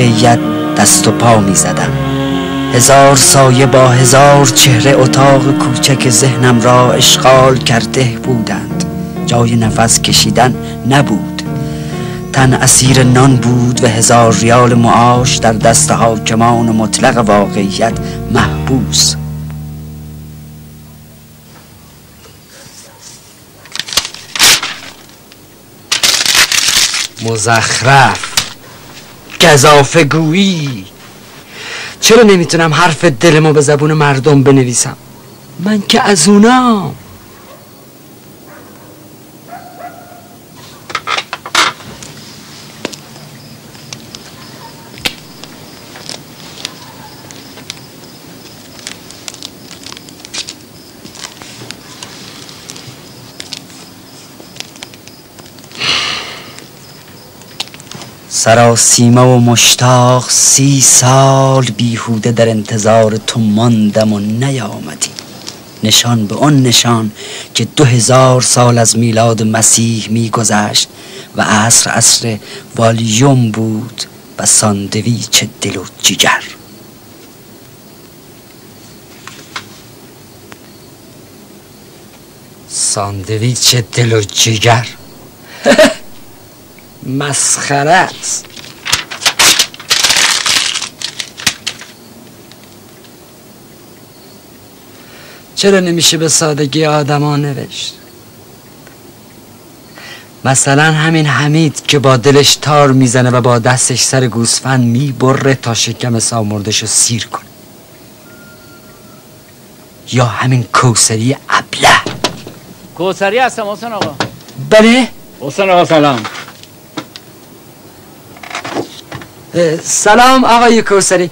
واقعیت دست و پا می زدم. هزار سایه با هزار چهره اتاق کوچک ذهنم را اشغال کرده بودند. جای نفس کشیدن نبود. تن اسیر نان بود و هزار ریال معاش در دست حاکمان مطلق واقعیت محبوس. مزخرف. گذافه گویی چرا نمی‌تونم حرف دلمو به زبون مردم بنویسم؟ من که از اونام سراسیمه و مشتاق سی سال بیهوده در انتظار تو ماندم و نیامدی. نشان به آن نشان که دو هزار سال از میلاد مسیح میگذشت و عصر عصر والیوم بود و ساندویچ دل و جیگر ساندویچ دل و جیگر مسخره است. چرا نمیشه به سادگی آدما نوشت مثلا همین حمید که با دلش تار می‌زنه و با دستش سر گوسفند می‌بره تا شکم سامردش رو سیر کنه. یا همین کوسری ابله. کوسری هستم حسن آقا. بله؟ حسن آقا سلام. سلام آقای کوسری.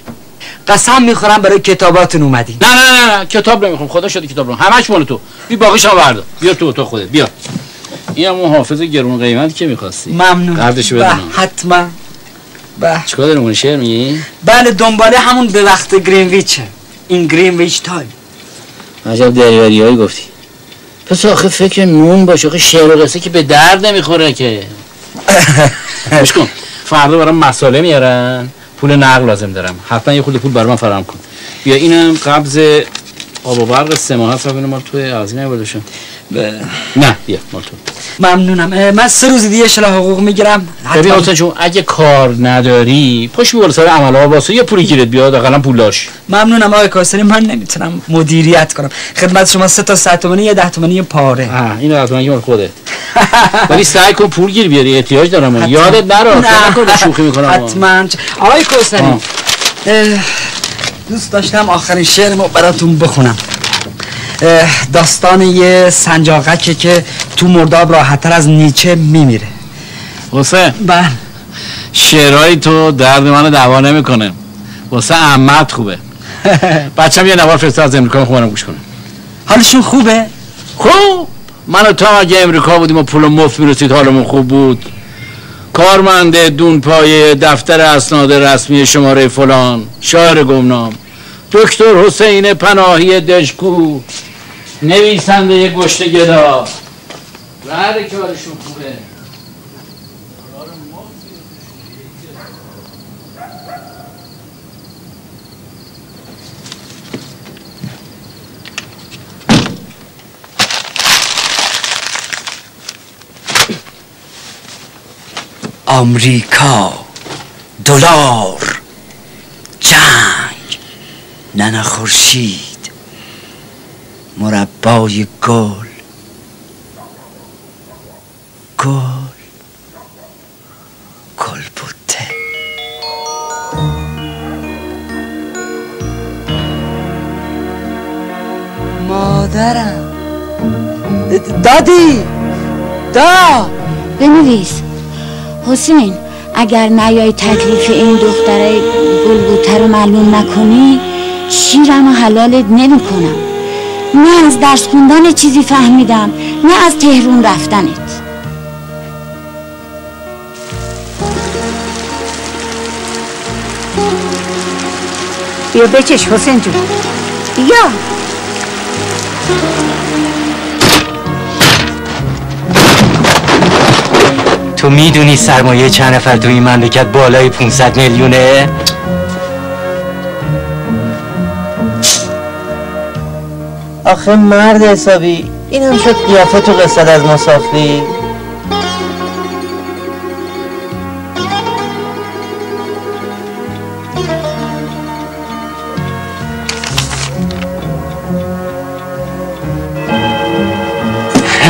قسم می‌خورم برای کتاباتون اومدی نه نه نه, نه. کتاب نمی‌خوام خدا شده کتاب رو. همش مال تو. بی باقیش هم بردار. بیا تو تو خودت بیا. این هم اون حافظ گرون قیمت که می‌خواستی. ممنون. قدرش بدونم حتما. به. چیکار داری مون شعر میگی؟ بله دنباله همون به وقت گرینویچه این گرینویچ تایم عجب دریوری هایی گفتی. پس آخه فکر نون باشه آخه شعر و قصه که به درد نمی‌خوره که. کن. فردا برام مساله میارن. پول نقل لازم دارم. حتما یه خود پول برام فراهم کن. بیا اینم قبض آب و برق سه ماه هست. اینو مال توی از این برداشتم نه. بیا مال تو ممنونم من سه روز دیگه شلا حقوق می‌گیرم. ببین حسین جون اگه کار نداری پاش بیوار سر عمل ها واسه یه پولی گیرت بیاد اقلا پولاش. ممنونم آقای کاسری من نمی‌تونم مدیریت کنم. خدمت شما سه تا صد تومانی یه ده تومانی پاره. آه اینو حتما مال خودت. ولی سعی کن پول گیر بیاری احتیاج دارم. یادت نرو نکن شوخی می‌کنم. حتما. آقای. اه، دوست داشتم آخرین شعرمو براتون بخونم. داستان یه سنجاقکه که تو مرداب راحتتر از نیچه میمیره. حسین بله. شعرهای تو درد منو دوا نمی‌کنه. واسه عمت خوبه. بچم یه نوار فرستاد از امریکا برم گوش کنم حالشون خوبه؟ خوب. من و تو اگه امریکا بودیم و پول مفت می‌رسید حالمون خوب بود. کارمنده دون پایه دفتر اسناد رسمی شماره فلان شاعر گمنام. دکتر حسین پناهی دشکو نویسنده گشت گدا بله کارشون خوبه. آمریکا دلار جنگ ننه خورشید. مربای گل. گل. گل بوته. مادرم. دادی. دا. بنویس. حسین اگر نیای تکلیف این دختره گلگوته رو معلوم نکنی شیرم و حلالت نمی کنم نه از درس خوندن چیزی فهمیدم نه از تهرون رفتنت. بیا بچش حسین جون. بیا تو می‌دونی سرمایه چند نفر تو این مملکت بالای 500 میلیونه؟ آخه مرد حسابی این هم شد قیافه تو قصد از مسافری.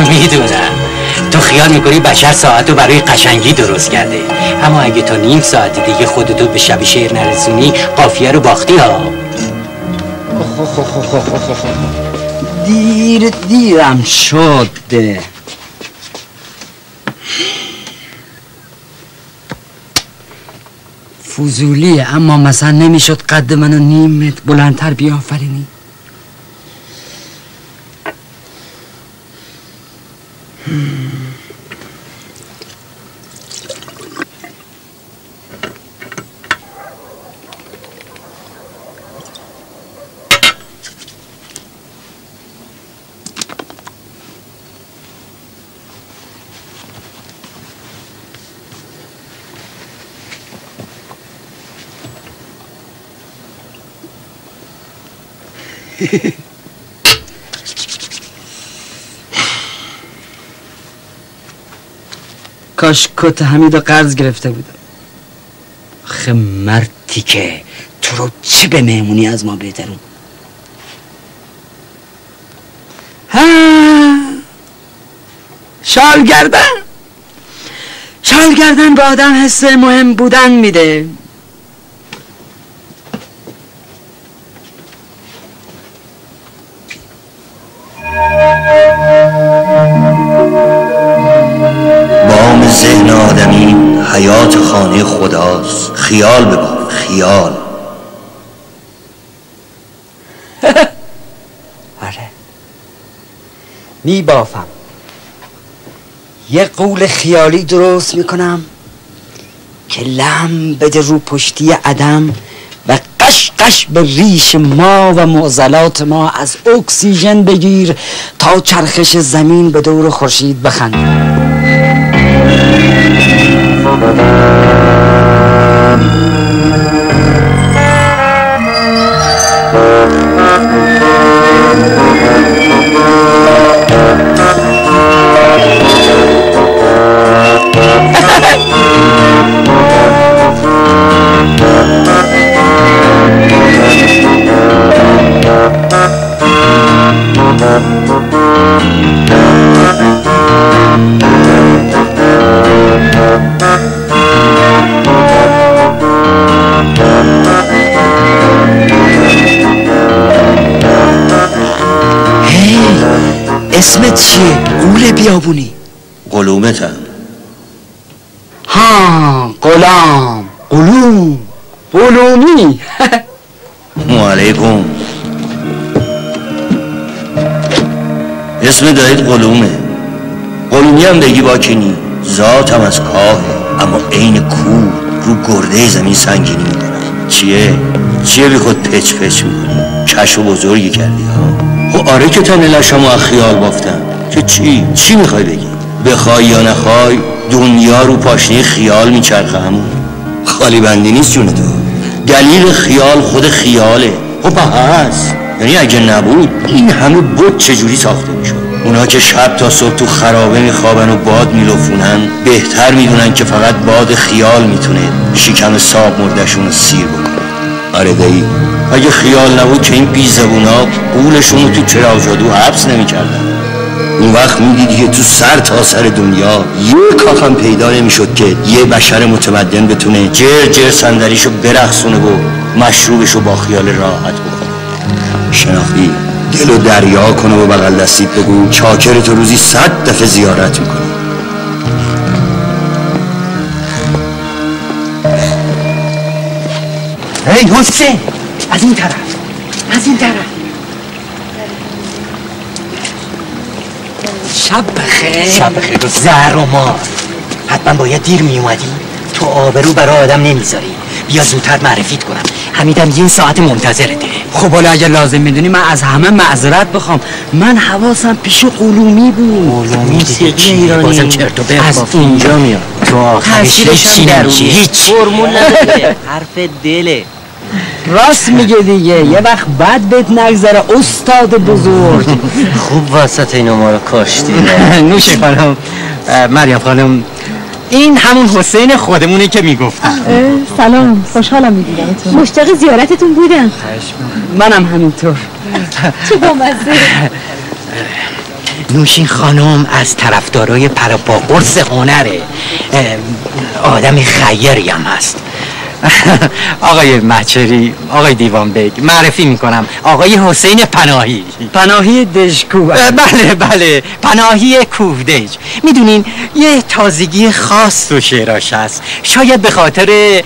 می‌دونم. تو خیال می‌کنی بشر ساعت رو برای قشنگی درست کرده. اما اگه تا نیم ساعت دیگه خودتو به شب شعر نرسونی قافیه رو باختی ها. دیر دیرم شد فوزولیه اما مثلا نمی‌شد قد منو نیم متر بلندتر بیافرینی؟ کاش کت حمید قرض گرفته بودم. خه مرتی که تو رو چه به مهمونی از ما بهترون؟ ها؟ شال گردن شال گردن به آدم حس مهم بودن میده. حیات خانه خداست. خیال بباف خیال. آره. میبافم یه قول خیالی درست می‌کنم که لم بده رو پشتی عدم و قش قش به ریش ما و معضلات ما از اکسیژن بگیر تا چرخش زمین به دور خورشید بخند. هی اسمت چیه؟ قول بیابونی. قلومتم. ها غلام. قلوم. قلومی. علیکم اسم دایت قلومه. قلومی هم بگی باکنی ذاتم از کاهه اما عین کوه رو گرده زمین سنگینی می‌کنم چیه؟ چیه بی خود پچ پچ می‌کنی؟ کش و بزرگی کردی ها. خب آره که تن لشم از خیال بافتم که چی؟ چی می‌خوای بگی؟ بخوای یا نخوای دنیا رو پاشنه خیال میچرخه همون. خالی بندی نیست جون تو. دلیل خیال خود خیاله. خب هست. یعنی اگه نبود این همه بود چجوری ساخته می‌شد؟ اونا که شب تا صبح تو خرابه میخوابن و باد میلفونن بهتر می‌دونن که فقط باد خیال می‌تونه شکم ساب مردشون رو سیر بکنه. آره دایی. اگه خیال نبود که این بی زبونا قولشون رو تو چراغ جادو حبس نمی‌کردن. اون وقت می‌دیدی که تو سر تا سر دنیا یه کاخم پیدا نمی‌شد که یه بشر متمدن بتونه جر جر صندلیشو برقصونه و مشروبشو با خیال راحت بکنه. شناختی دل و دریا کنه و بغل دستیت بگو چاکر تو روزی صد دفعه زیارت می‌کنه. هی حسین! از این طرف. از این طرف. شب بخیر. شب بخیر. زهر و مار. حتما باید دیر می اومدی. تو آبرو برای آدم نمی‌ذاری. بیا زودتر معرفیت کنم. حمیدم یه ساعت منتظرته. خب حالا اگه لازم می‌دونی من از همه معذرت بخوام. من حواسم پیش قلومی بود. موسیقی ایرانی. بازم چرت و پرت از. اینجا میاد. تو آخرش هیچی نمیشه. هیچ فرمون نداره. حرف دله. راست میگه دیگه. یه وقت بد بهت نگذره استاد بزرگ. خوب وسط اینو ما رو کاشتی. نوش خانم. مریم خانم. این همون حسین خودمونه که می‌گفتم سلام. خوشحالم میدیدمتون مشتاق زیارتتون بودم منم همینطور. چه بامزه. نوشین خانم از طرفدارای پرپا قرص هنره. آدم خیری هم هست. آقای مچری آقای دیوان بیگ معرفی می‌کنم. آقای حسین پناهی. پناهی دژکو. اه، بله بله. پناهی کوهدج می‌دونین یه تازگی خاص تو شعراش هست. شاید به خاطر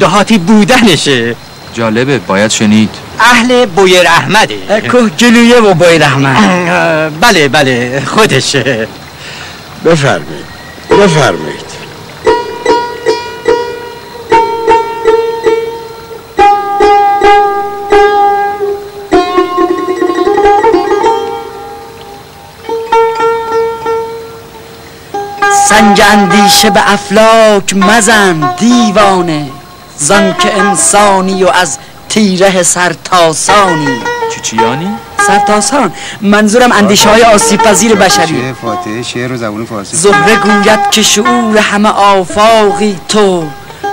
دهاتی بودنشه. جالبه باید شنید. اهل بویر احمده. که جلویه و رحمت اه، بله بله. خودشه. بفرمایید. بفرمایید. سنج اندیشه به افلاک مزن دیوانه. زان که انسانی و از تیره سرتاسانی چی چیانی؟ سرتاسان منظورم اندیشه های آسیب پذیر بشری. چه فاتحه شعر و زبون فارسی. زهره گوید که شعور همه آفاقی تو.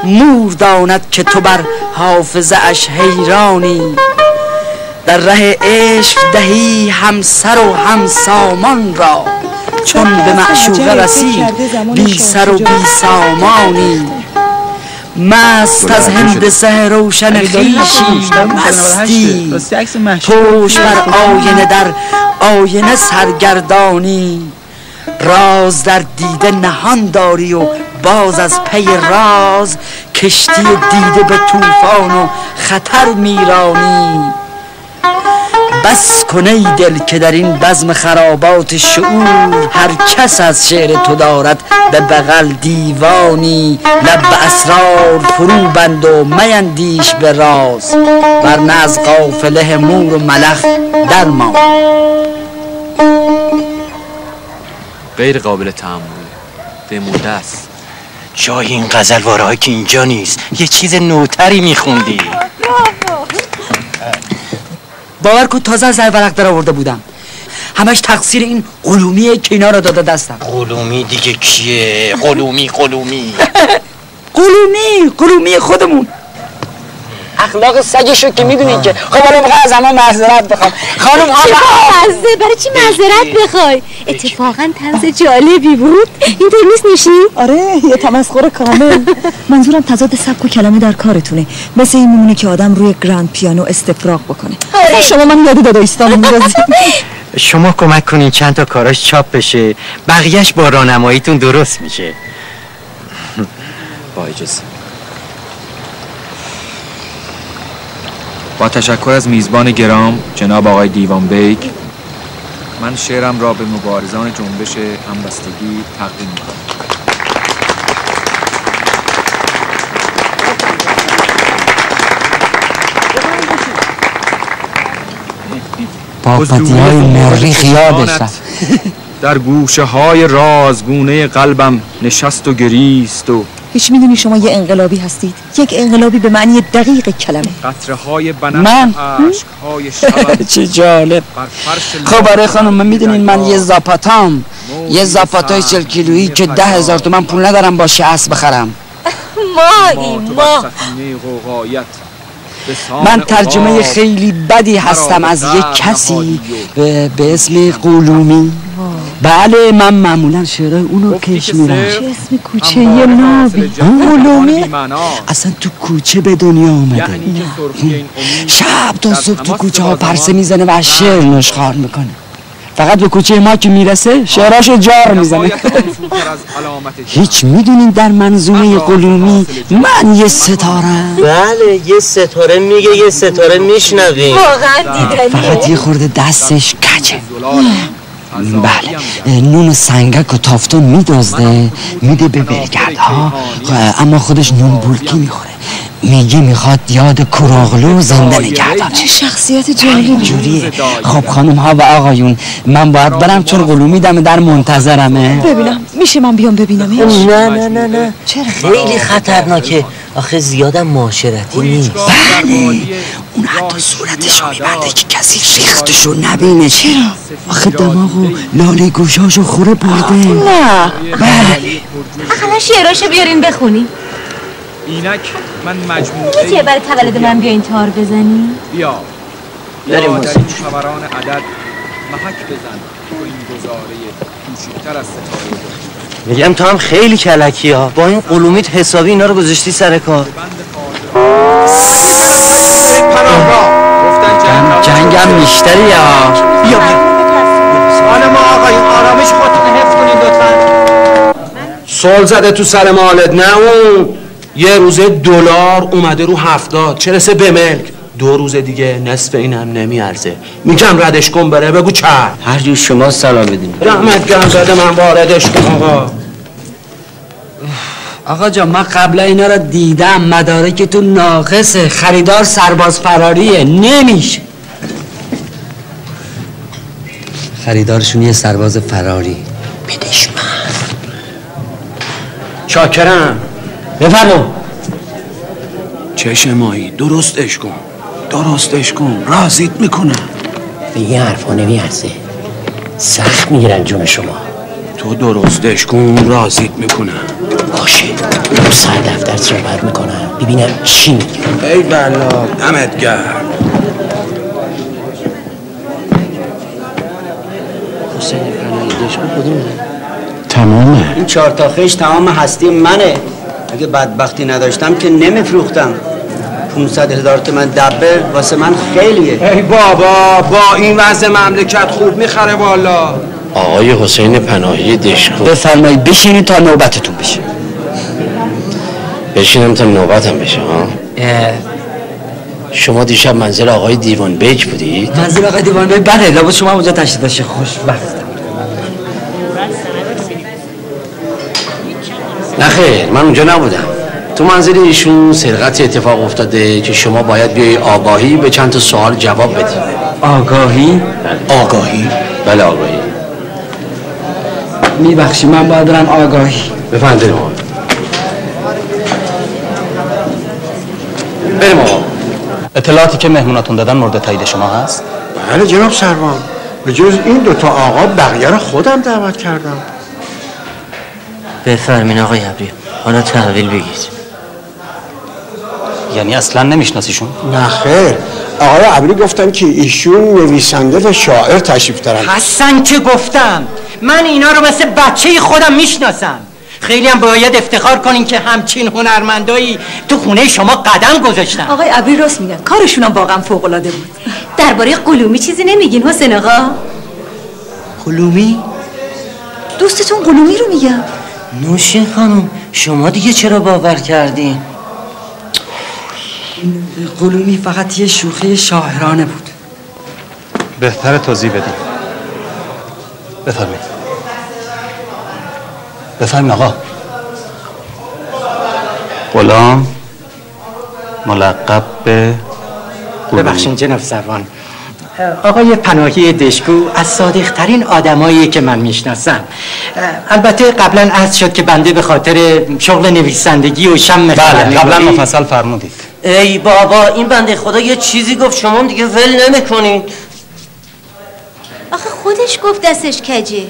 مور داند که تو بر حافظه اش حیرانی. در ره عشق دهی همسر و هم سامان را. چون به معشوقه رسی بی سر و بی سامانی. مست از هند سه روشن خیشی مستی پوش بر آینه در آینه سرگردانی. راز در دیده نهان داری و باز از پی راز. کشتی دیده به طوفان و خطر میرانی. بس کن ای دل که در این بزم خرابات شعور هر کس از شعر تو دارد به بغل دیوانی. لب به اسرار فرو بند و میندیش به راز ورنه از قافله مور و ملخ در ما. غیر قابل تحمله بمونده است. جای این غزل که اینجا نیست. یه چیز نوتری میخوندی. باور کن تازه از ورق در آورده بودم. همش تقصیر این قلومی که اینا رو داده دستم. قلومی دیگه کیه؟ قلومی قلومی. قلومی قلومی خودمون. اخلاق سگشو که می‌دونین که. خب حالا می‌خوای از همه معذرت بخوام. خانم ها مزه برای چی معذرت بخوای؟ اتفاقا طنز جالبی بود. اینطور نیست نشین؟ آره یه تمسخر کامل. منظورم تضاد سبک و کلمه در کارتونه. مثل این میمونه که آدم روی گرند پیانو استفراغ بکنه. آره. شما من یاد دادایستان میندازی شما کمک کنین چند تا کاراش چاپ بشه. بقیهش با راهنماییتون درست میشه. با اجازه. با تشکر از میزبان گرام جناب آقای دیوان بیگ من شعرم را به مبارزان جنبش همبستگی تقدیم می‌کنم. پاپتی های مریخ یادش رفت در گوشه های رازگونه قلبم نشست و گریست و هیچ می‌دونی شما یه انقلابی هستید؟ یک انقلابی به معنی دقیق کلمه. قطره های بنفش من؟ چه جالب. خب برای خانم من می‌دونین من یه زاپاتام. یه زاپاتای چل کیلویی که ده هزار تومن پول ندارم باشه اسب بخرم؟ ما ما. من ترجمه خیلی بدی هستم از یک کسی به, به اسم قلومی. بله من معمولا شعرهای اونو کش میرم صرف اسم کوچه یه نابی بی‌معناست. اصلا تو کوچه به دنیا آمده. یعنی شب تا صبح تو کوچه ها پرسه می‌زنه و از شعر نشخار می‌کنه. فقط به کوچه ما که می‌رسه شعراشو جار می‌زنه. هیچ می‌دونین در منظومه قلومی من یه ستارم بله یه ستاره میگه یه ستاره میشنویم. واقعا فقط دیدنیه؟ یه خورده دستش کچه. زلال بله. نون و سنگک و تافتون میدازده میده به بلگردها اما خودش نون بولکی می‌خوره. میگی می‌خواد یاد کراغلو زنده نگه چه شخصیت جالبی. جوریه خب خانم ها و آقایون من باید برم چون قلومی دم در منتظرمه؟ ببینم. میشه من بیام ببینمش نه نه نه نه. چرا؟ خیلی خطرناکه. آخه زیادم معاشرتی نیست. بله. اون حتی صورتشو میبنده که کسی ریختشو نبینه. چرا؟ آخه دماغ و لاله گوشاشو خوره برده. نه. بله. اقلا شعراشو بیارین بخونی. اینک من مجموعه می‌تونی برای تولد من بیاین تار بزنی؟ بیا. بریم در حسین. این خبران عدد محک بزن. تو این گزاره کوچکتر از ستاره. میگم تو هم خیلی کلکی ها. با این قلومیت حسابی اینا رو گذاشتی سر کار. جنگم بیشتری یا بیا. بیا خانم آقایون آرامش خودتون حفظ کنین لطفا. سال زده تو سر مالت. نه اون. یه روزه دلار اومده رو هفتاد. چه رسه به ملک؟ دو روز دیگه نصف این هم نمیارزه. میگم ردش کن بره بگو چه؟ هر جور شما سلام بدین رحمت گرم زده من واردش کن آقا. آقا جان من قبل اینا رو دیدم. مدارک تو ناقصه خریدار سرباز فراریه نمیشه. خریدارشون یه سرباز فراری. بدش من. چاکرم بفرمون چشم مایی درستش کن. درستش کن. رازیت می‌کنه. به یه حرفا نمیارزه. سخت می‌گیرن جون شما. تو درستش کن رازیت می‌کنه. باشه. تو سر دفتر صحبت می‌کنم. ببینم چی میگه ای بلا دمت گرم. حسین کدومه تمامه. این چهار تا خش تمام هستی منه. اگه بدبختی نداشتم که نمیفروختم. 500 هزار تومن دبه واسه من خیلیه. ای بابا با این وضع مملکت خوب می‌خره والا. آقای حسین پناهی دشکو. بفرمایید بشینید تا نوبتتون بشه. بشینم تا نوبتم بشه ها؟ شما دیشب منزل آقای دیوان بیک بودید؟ منزل آقای دیوان بای بله لابد شما اونجا تشریف داشته خوشبخت. نه خیر من اونجا نبودم. تو منزل ایشون سرقت اتفاق افتاده که شما باید بیای آگاهی به چند تا سوال جواب بدید آگاهی؟ آگاهی. بله آگاهی. میبخشی من باید برم آگاهی. بفهم بریم آقا. بریم آقا. اطلاعاتی که مهموناتون دادن مورد تایید شما هست؟ بله جناب سروان. به جز این دوتا آقا بقیه رو خودم دعوت کردم. بفرمین آقای عبری حالا تحویل بگید یعنی اصلا نمیشناسیشون؟ نه خیر. آقای عبری گفتن که ایشون نویسنده و شاعر تشریف دارن. حسن که گفتم. من اینا رو مثل بچه خودم می‌شناسم. خیلی هم باید افتخار کنین که همچین هنرمندایی تو خونه شما قدم گذاشتن. آقای عبری راست میگن کارشون هم واقعا فوق العاده بود. درباره قلومی چیزی نمیگین حسین آقا؟ قلومی؟ دوستتون قلومی رو میگم. نوشین خانم شما دیگه چرا باور کردین؟ قلومی فقط یه شوخی شاعرانه بود. بهتر توضیح بدیم بفرمایید. بفرمایید آقا. غلام ملقب به. ببخشین جناب سروان. آقای پناهی دشکو از صادقترین آدمایی که من می‌شناسم. البته قبلا عرض شد که بنده به خاطر شغل نویسندگی و شم بله قبلا مفصل فرمودید. ای بابا این بنده خدا یه چیزی گفت شما دیگه ول نمی‌کنید. آخه خودش گفت دستش کجه.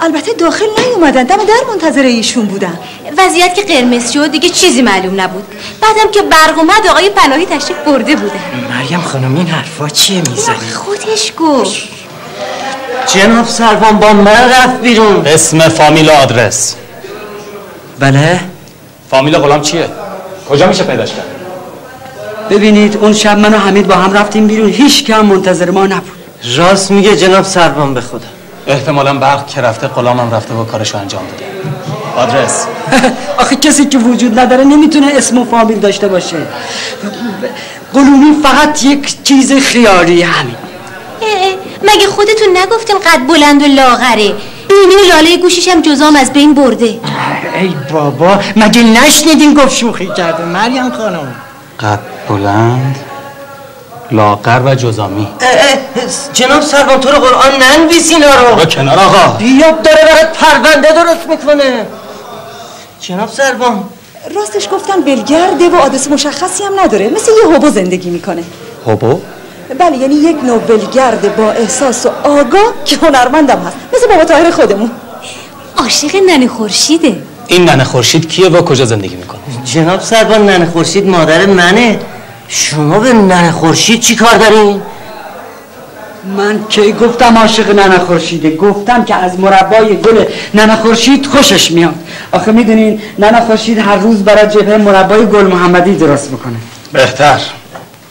البته داخل نیومدن دم در منتظر ایشون بودن. وضعیت که قرمز شد دیگه چیزی معلوم نبود. بعدم که برق اومد آقای پناهی تشریف برده بودن مریم خانم این حرفا چیه می‌زنی؟ خودش گفت. جناب سروان با من رفت بیرون. اسم فامیل و آدرس. بله؟ فامیل غلام چیه؟ کجا میشه پیداش کرد؟ ببینید اون شب من و حمید با هم رفتیم بیرون. هیچ کم منتظر ما نبود. راست میگه جناب سروان به خدا. احتمالا برق که رفته غلامم رفته و کارشو انجام داده. آدرس. آخه کسی که وجود نداره نمی‌تونه اسم و فامیل داشته باشه. قلومی فقط یک چیز خیالی همین. مگه خودتون نگفتین قد بلند و لاغره؟ و لاله گوشیش هم جزام از بین برده. ای بابا مگه نشنیدین گفت شوخی کرده؟ مریم خانم. قد بلند لاغر و جزامی. جناب سروان تو رو قرآن ننویس اینا رو. با کنار آقا. بیاد داره برات پرونده درست می‌کنه. جناب سروان. راستش گفتن بلگرده و آدرس مشخصی هم نداره. مثل یه هوبو زندگی می‌کنه. هوبو؟ بله یعنی یک نوع ولگرد با احساس و آگاه که هنرمندم هست. مثل بابا طاهر خودمون. عاشق ننه خورشیده. این ننه خورشید کیه؟ و کجا زندگی می‌کنه؟ جناب سروان ننه خورشید مادر منه. شما به ننه خورشید چی کار دارین؟ من کی گفتم عاشق ننه خورشیده؟ گفتم که از مربای گل ننه خورشید خوشش میاد. آخه می‌دونین ننه خورشید هر روز برای جبهه مربای گل محمدی درست می‌کنه. بهتر.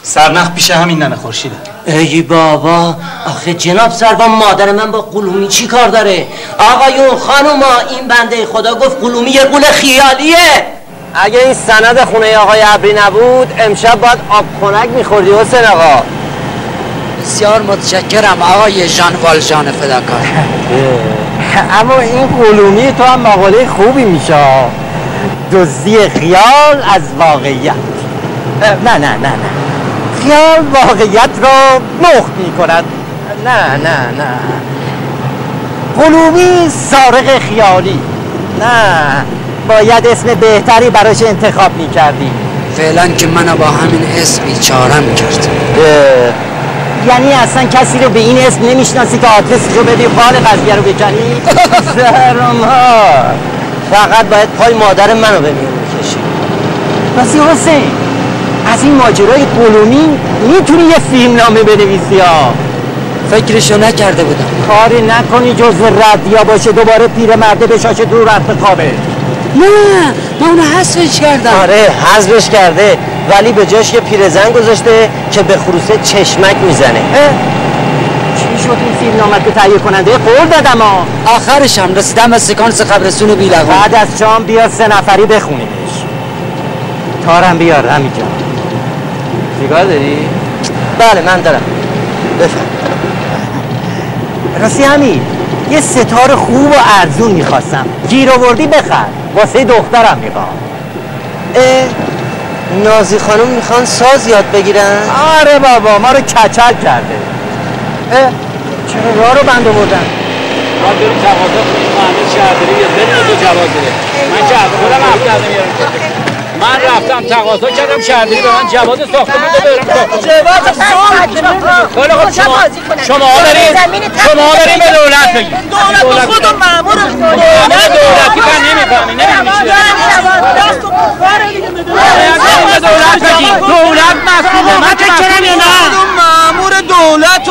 سرنخ پیش همین ننه خورشیده. ای بابا آخه جناب سروان مادر من با قلومی چی کار داره؟ آقایون خانوما این بنده خدا گفت قلومی یه قول خیالیه. اگه این سند خونه آقای عبری نبود امشب باید آب خنک میخوردی حسین آقا. بسیار متشکرم آقای ژان والژان فداکار. اما این قلومی تو هم مقاله خوبی میشه. دزدی خیال از واقعیت. نه نه نه نه. خیال واقعیت را مخت می کند نه نه نه. قلومی سارق خیالی. نه. باید اسم بهتری براش انتخاب می کردی فعلا که منو با همین اسم بیچارم کرد. یعنی اصلا کسی رو به این اسم نمی‌شناسی که آدرسش رو بدی قال قضیه رو بکنی زهرمار فقط باید پای مادر منو به میون بکشی. راستی حسین از این ماجرای قلومی می‌تونی یه فیلم نامه بنویسی ها؟ فکرشو نکرده بودم. کاری نکنی جز ردیا باشه دوباره پیرمرده به شاشه دور رفت خوابه. نه من اونو حذفش کردم. آره حذفش کرده ولی به جاش یه پیرزن گذاشته که به خروسه چشمک می‌زنه. چی شد این فیلم نامت که تهیه کننده قول دادم ها؟ آخرشم رسیدم به سکانس قبرستون و بیلغون بعد از شام بیا سه نفری بخونیمش. تارم بیار همینجا سیگار داری؟ بله من دارم. بفهم راستی همین. یه ستار خوب و ارزون می‌خواستم. گیر آوردی بخر. واسه دخترم می‌خوام. نازی خانم می‌خوان ساز یاد بگیرن؟ آره بابا ما رو کچل کرده. اه چرا راه رو بند آوردن؟ ما بریم تقاضا کنیم مهندس شهرداری یا بدون تو جواز بده من که خودم حرف کردم میارم من رفتم تقاضا کردم شهرداری به من جواز ساختمون بده برم خیلی خوب شما شما دارین شما دارین به دولت بگید دولت خود مامور دولت دولتی من نمی‌فهمی نمی‌دونی چیه دولت بگید دولت مسئول من یا نه مامور دولت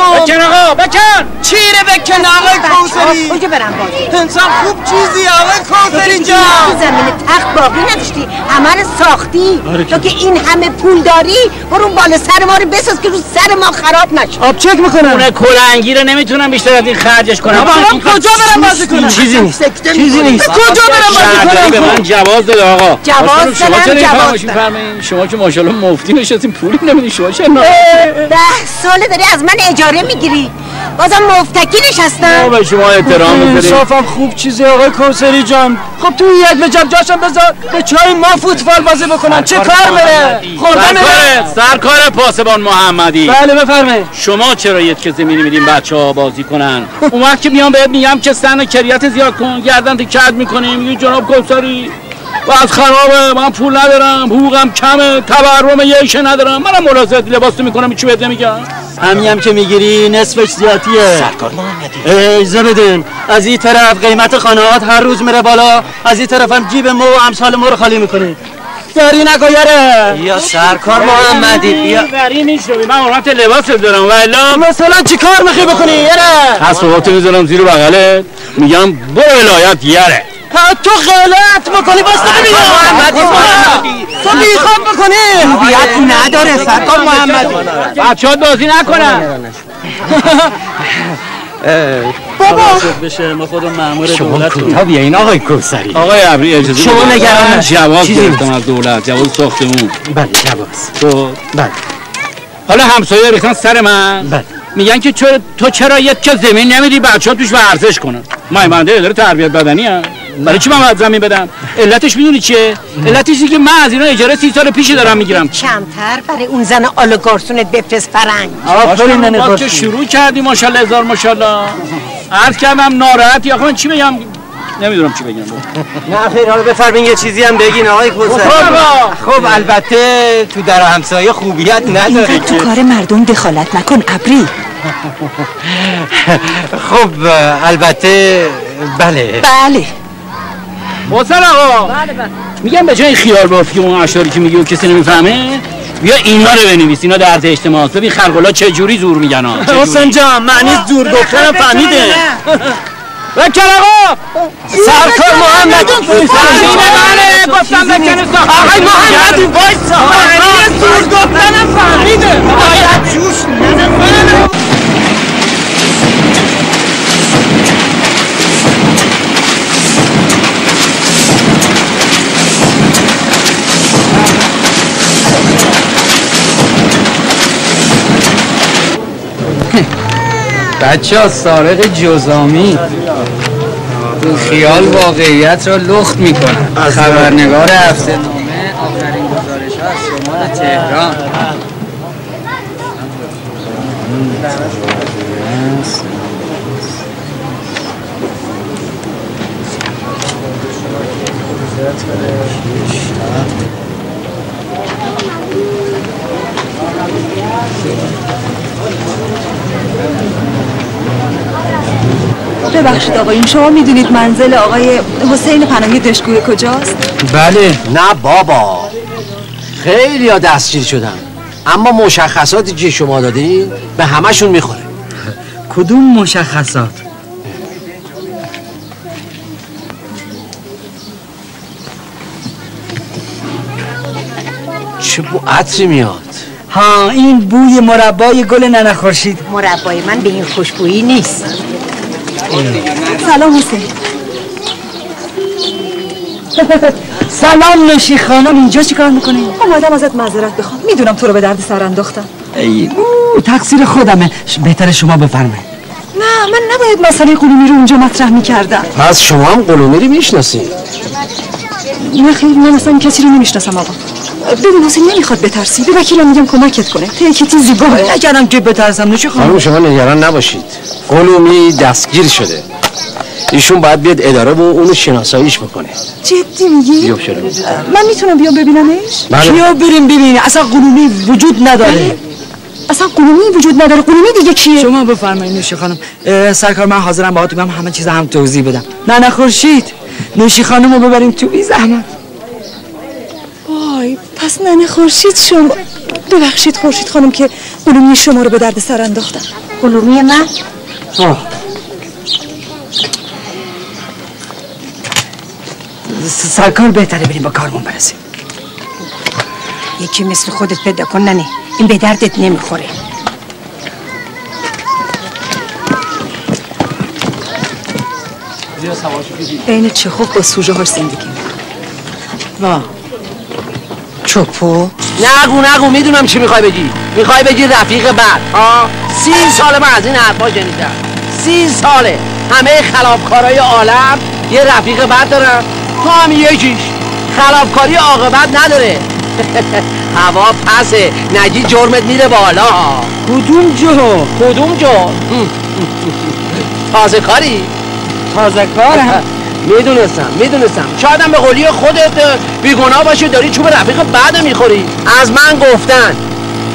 بکن آقا بکن چیره بکن آقای کوسری. کجا برم بازی انسان خوب چیزی آقای کوسری جان. تو زمین تخت باقی نداشتی. عمل ساختی. تو که این همه پول داری برو بالا سر ما رو بساز که رو سر ما خراب نشه آب چک می‌کنم. اون کلنگی رو نمی‌تونم بیشتر از این خرجش کنم. بابا کجا برم بازی کنم؟ چیزی نیست. چیزی نیست. کجا برم بازی کنم؟ به من جواز داده آقا. جواز شما دادم، جواز؟ شما که ماشاءالله مفتی نشستین پولی نمیدین شما چرا ده ساله داری از من اجاره می‌گیری. بازم مفتکی نشستم. ما به شما احترام می‌ذاریم. انصافم خوب چیزی آقای کوسری جان. خب تو یک به جب جاشم بذار به چای ما فوتبال بازی بکنن چه کار بره خوردن سرکار سرکار پاسبان محمدی. بله بفرمایید. شما چرا یه که زمینی میدین بچه ها بازی کنن؟ اون وقت که میام بهت میگم که سن و کریت زیاد کن گردن تو کد می‌کنی میگی جناب کوسری و از خرابه من پول ندارم حقوقم کمه تورم یه ندارم. منم ملاحظات لباس می‌کنم چی بهت نمیگم؟ همین هم که می‌گیری نصفش زیادیه. سرکار محمدی بدین از این طرف قیمت خانهات هر روز میره بالا از این طرف هم جیب مو و امثال مو رو خالی می‌کنی. داری یاره. یا سرکار محمدی بیا بری می‌شوی. من حرمت لباس دارم و الا مثلا چی کار می‌خوای بکنی یاره؟ تصویباتو می‌ذارم زیر بغلت. میگم برو ولایت یره تو غلط می‌کنی بس محمدی تو بیخواب می‌کنی بیت نداره سرکار محمدی بچه ها بازی نکنن. بابا. بشه. ما خودم مامور شما دولت کوتاه بیاین آقای کوسری؟ آقای عبری اجازه شما. نگران چیزی گرفتم از دولت. جواز ساختمون. بله جواز تو بله. حالا همسایه ریختن سر من. بله. میگن که تو چرا یه که زمین نمیدی؟ بچه ها توش ورزش کنن. مایمنده اداره تربیت بدنی هم برای چی من باید زمین بدم؟ علتش می‌دونی چیه؟ علتش اینه که من از اینا اجاره سی سال پیش دارم می‌گیرم. کمتر برای اون زن آلوگارسونت بفرست فرنگ. آفرین ما که شروع کردی ماشاءالله هزار ماشاءالله. عرض کردم ناراحت یا من چی بگم؟ نمی‌دونم چی بگم. نه خیر حالا بفرمین یه چیزی هم بگین آقای کوسر خب البته تو در همسایه خوبیت نداره تو کار مردم دخالت نکن ابری. خب البته بله. بله. حسن آقا. میگم به جای خیال بافی اون اشعاری که میگی و کسی نمی‌فهمه بیا اینا رو بنویس اینا درد اجتماع ببین خلقلا چه جوری زور میگن ها حسن جان معنی زور گفتن فهمیده. بکن آقا. سرکار محمد. منه گفتم بکن آقای محمد وایسا معنی زور گفتن فهمیده باید جوش بچه ها سارق جزامی تو خیال واقعیت را لخت می‌کنن. خبرنگار هفته نامه آخرین گزارش ها از شمال تهران ببخشید آقایون شما می‌دونید منزل آقای حسین پناهی دشگوی کجاست؟ بله. نه بابا. خیلی ها دستگیر شدن. اما مشخصاتی که شما دادین به همشون می‌خوره. کدوم مشخصات؟ چه بو عطری میاد؟ ها این بوی مربای گل ننه خورشید مربای من به این خوشبویی نیست. سلام حسین. سلام نشی خانم اینجا چی کار می‌کنه؟ اومدم ازت معذرت بخوام. می‌دونم تو رو به درد سر انداختم. ای او تقصیر خودمه. بهتر شما بفرمایید. نه من نباید مسئله قلومی رو اونجا مطرح می‌کردم. پس شما هم قلومی رو می‌شناسید. نه خیر من اصلا کسی رو نمی‌شناسم آقا. ببین حسین نمی‌خواد بترسی. به وکیلم میگم کمکت کنه. تا یکی تیزی گفت نکردم که بترسم. نوشی خانم. خانم شما نگران نباشید. قلومی دستگیر شده. ایشون باید بیاد اداره و اونو شناساییش بکنه. جدی میگی؟ من می‌تونم بیام ببینمش؟ بله. کیا بریم ببین اصلا قلومی وجود نداره. اصلا قلومی وجود نداره. قلومی دیگه کیه؟ شما بفرمایید نوشی خانم. سرکار من حاضرم باهاتون بیام همه چیز هم توضیح بدم. نه نه خورشید. نوشی خانم رو ببریم تو بی زحمت. پس ننه خورشید شما ببخشید خورشید خانم که قلومی شما رو به درد سر انداختم قلومی من؟ س- سرکار بهتره بریم با کارمون برسیم. یکی مثل خودت پیدا کن ننه. این به دردت نمی‌خوره. عین چخوف با سوژه هاش زندگی وا چپو نگو نگو می‌دونم چی می‌خوای بگی. می‌خوای بگی رفیق بعد ها سی سال من از این حرفا شنیدم. سی ساله. همه خلافکارای عالم یه رفیق بعد دارن. تو هم یکیش. خلافکاری عاقبت نداره. هوا پسه. نگی جرمت میره بالا. کدوم جو کدوم جو تازه کاری؟ تازه کارم. می‌دونستم می‌دونستم. شایدم به قولی خودت بیگناه باشه داری چوب رفیق بعد می‌خوری. از من گفتن.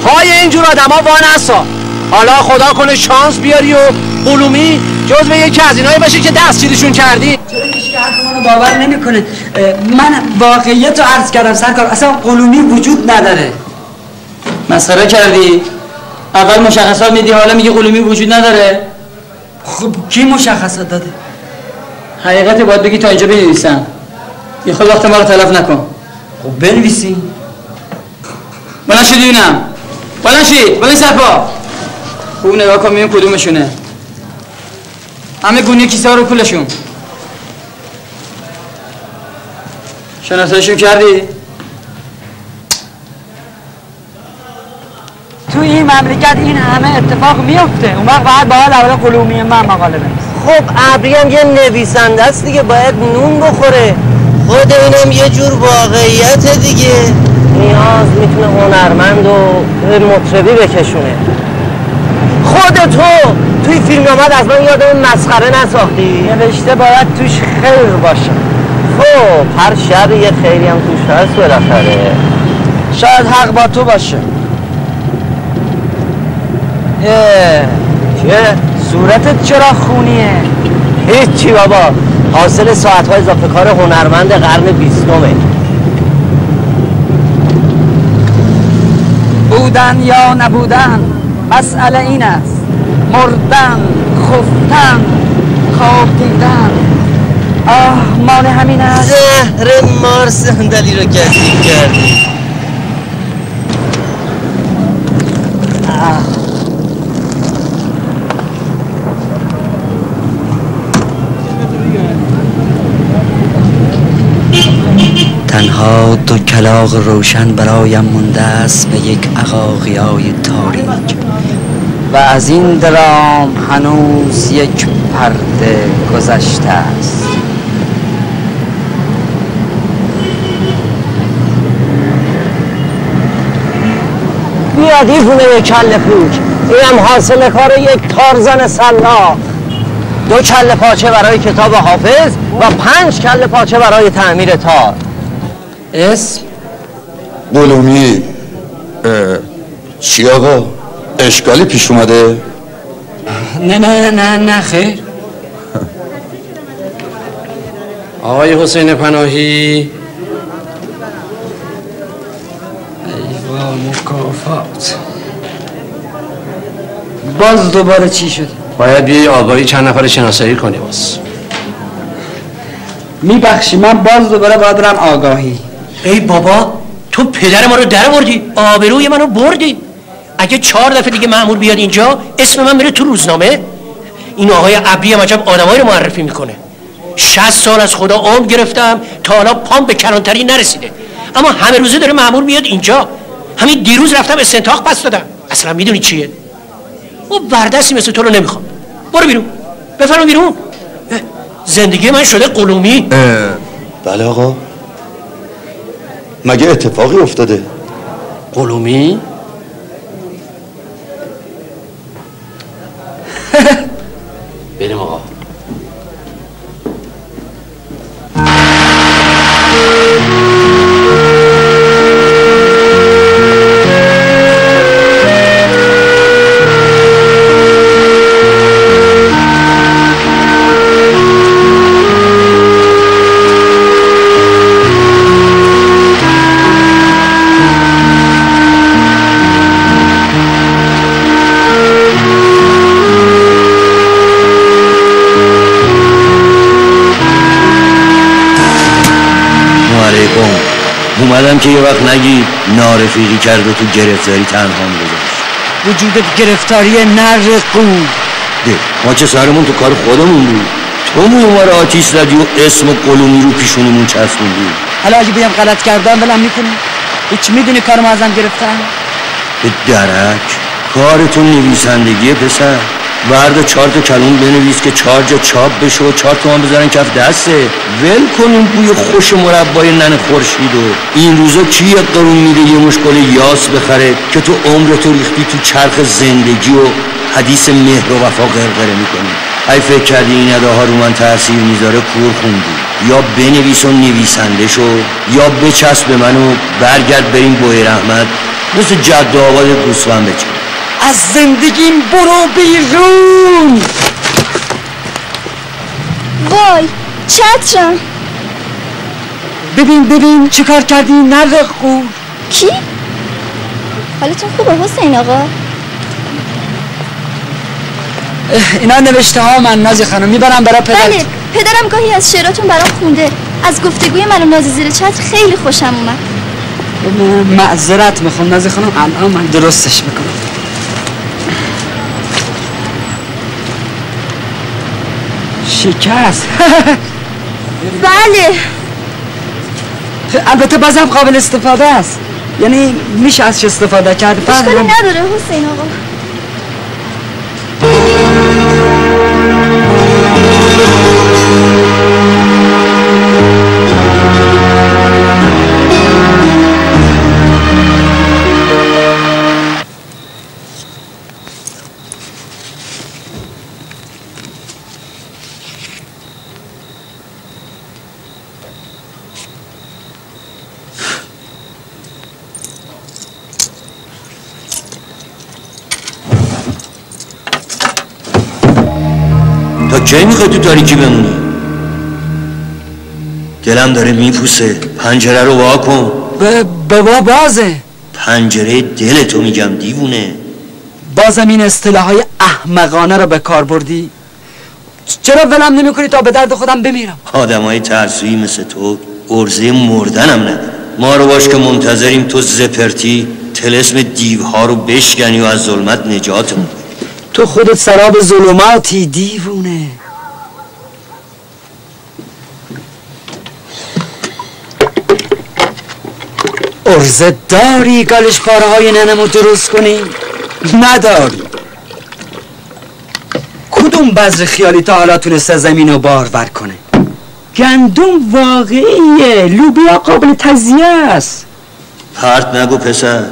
پای اینجور آدم ها هستا حالا خدا کنه شانس بیاری و قلومی جز به یکی از اینایی باشه که دستگیرشون کردی. منو باور نمی‌کنه. من واقعیت رو عرض کردم سرکار. اصلا قلومی وجود نداره. مسخره کردی. اول مشخصات میدی حالا میگی قلومی وجود نداره. خب کی مشخصات داده؟ حقیقت باید بگی تا اینجا بنویسم. یه خود وقت ما رو تلف نکن. خب بنویسی. بلند شدی ببینم بلند شید بلند سرپا. خوب نگاه کن ببین کدومشونه. همه گونه کیسه ها رو کلشون شناساییشون کردی؟ تو این مملکت این همه اتفاق میفته. اون وقت باید باید اول قلومی من مقاله بنویس خب ابری هم یه نویسنده است دیگه باید نون بخوره. خود اینم یه جور واقعیت دیگه. نیاز می‌تونه هنرمند و مطربی بکشونه. خود تو توی فیلم آمد از من یادم مسخره نساختی. نوشته باید توش خیر باشه. خب هر شب یه خیری هم توش هست بالاخره. شاید حق با تو باشه. اه، چه؟ صورتت چرا خونیه؟ هیچی بابا حاصل ساعتهای اضافه کار هنرمند قرن بیستمه. بودن یا نبودن مسئله این است. مردن خفتن خواب دیدن. آه مال همین است. زهر مار صندلی رو کثیف کردی. تنها دو کلاغ روشن برایم مونده است به یک عقاقیای تاریک. و از این درام هنوز یک پرده گذشته است. بیا دیوونه یک کل پوک. اینم حاصل کار یک تارزن سلاخ. دو کل پاچه برای کتاب حافظ و پنج کل پاچه برای تعمیر تار. اسم قلومی چی آقا؟ اشکالی پیش اومده؟ نه نه نه نه خیر. آقای حسین پناهی. ایوا مکافات. باز دوباره چی شد؟ باید بیای آگاهی چند نفر شناسایی کنی باز میبخشی من باز دوباره باید برم آگاهی. ای بابا تو پدر ما رو در بردی آبروی منو بردی. اگه چهار دفعه دیگه مأمور بیاد اینجا اسم من میره تو روزنامه. این آقای ابری هم عجب آدمایی رو معرفی می‌کنه. 60 سال از خدا عمر گرفتم تا حالا پام به کلانتری نرسیده. اما همه روزه داره مأمور میاد اینجا. همین دیروز رفتم استنتاق پس دادم. اصلا می‌دونی چیه؟ او بردستی مثل تو رو نمی‌خوام برو بیرون. بفرما بیرون. زندگی من شده قلومی. بله آقا. مگه اتفاقی افتاده؟ قلومی؟ نگی نارفیقی کرد و تو گرفتاری تنها گذاشت وجود گرفتاری نر قول ده ما که سرمون تو کار خودمون بود. تو موی ما آتیش زدی و اسم قلومی رو پیشونمون چسبوندی. حالا اگه بگم غلط کردم ولم می‌کنی؟ هیچ می‌دونی کارم ازم گرفتن؟ به درک کارتون نویسندگیه پسر. ورد چهار تا کلون بنویس که چهار جا چاپ بشه و چهار تومن بذارن کف دسته. ول کنیم بوی خوش مربای نن خورشید و این روزا کی یه قرون میده یه مشکل یاس بخره که تو عمرتو ریختی تو چرخ زندگی و حدیث مهر و وفا غرغره می‌کنی. ای فکر کردی این اداها رو من تاثیر می‌ذاره کور خوندی. یا بنویس و نویسنده شو یا بچسب به من و برگرد بریم بوی رحمت. مثل جد آباد گوسفند بچه از زندگیم برو بیرون. وای چترم. ببین ببین چه کار کردی نر قول کی؟ حالتون خوبه حسین آقا؟ اینا نوشته ها من نازی خانم می‌برم برای پدر. بله پدرم گاهی از شعراتون برام خونده. از گفتگوی من و نازی زیر چتر خیلی خوشم اومد. معذرت می‌خوام نازی خانم الان من درستش می‌کنم. شکست. بله. البته بازم قابل استفاده است. یعنی میشه ازش استفاده کرد. اشکالی نداره حسین آقا. کی می‌خوای تو تاریکی بمونی؟ دلم داره میپوسه. پنجره رو وا کن. به بابا بازه. پنجره دل تو میگم دیوونه. بازم این اصطلاح های احمقانه رو به کار بردی؟ چرا ولم نمی کنی تا به درد خودم بمیرم؟ آدم های ترسویی مثل تو ارزه مردنم نداره ما رو باش که منتظریم تو زپرتی تلسم دیوها رو بشکنی و از ظلمت نجاتمون. تو خودت سراب ظلماتی دیوونه. ارزه داری گالش پاره های ننمو درست کنی؟ نداری. کدوم بذر خیالی تا حالا تونسته زمین رو بارور کنه؟ گندم واقعیه. لوبیا قابل تزیه است. پرت نگو پسر.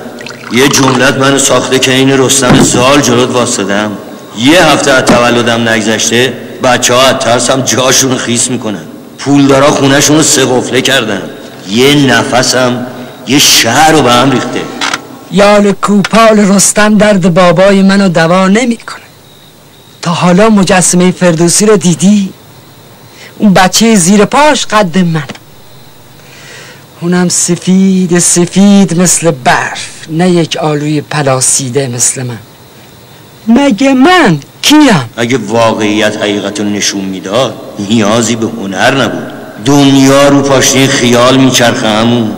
یه جملت منو ساخته که این رستم زال جلوت واسدم. یه هفته از تولدم نگذشته بچه ها از ترسم جاشون خیس می‌کنن. پولدارا خونهشون رو سه قفله کردن. یه نفسم یه شهر رو به هم ریخته. یال کوپال رستم درد بابای منو دوا نمی‌کنه. تا حالا مجسمه فردوسی رو دیدی؟ اون بچه زیر پاش قد من. اونم سفید سفید مثل برف نه یک آلوی پلاسیده مثل من. مگه من کیم؟ اگه واقعیت حقیقت رو نشون می‌داد نیازی به هنر نبود. دنیا رو پاشنه خیال میچرخه همون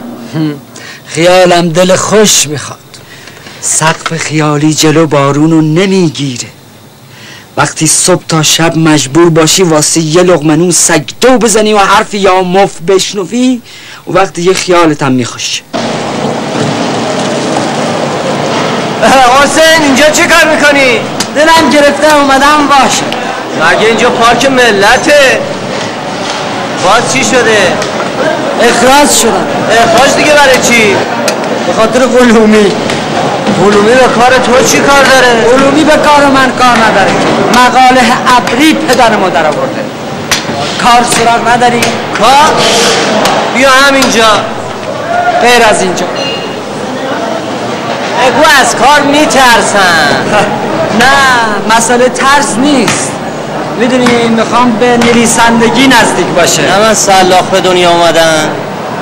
خیالم دل خوش می‌خواد. سقف خیالی جلو بارونو نمی‌گیره. وقتی صبح تا شب مجبور باشی واسه یه لغمنون سگدو بزنی و حرف یا مف بشنوی و وقتی یه خیالت هم میخوشه حسین اینجا چه کار می‌کنی؟ دلم گرفته اومدم باشه مگه اینجا پارک ملته باز چی شده؟ اخراج شدم اخراج دیگه برای چی؟ به خاطر قلومی قلومی به کار تو چی کار داره؟ قلومی به کار من کار نداره. مقاله ابری پدر ما در آورده کار سراغ نداری؟ کار؟ بیا همینجا. غیر از اینجا. بگو از کار میترسن نه مسئله ترس نیست. می‌دونی می‌خوام به نویسندگی نزدیک باشه. نه من سلاخ به دنیا اومدن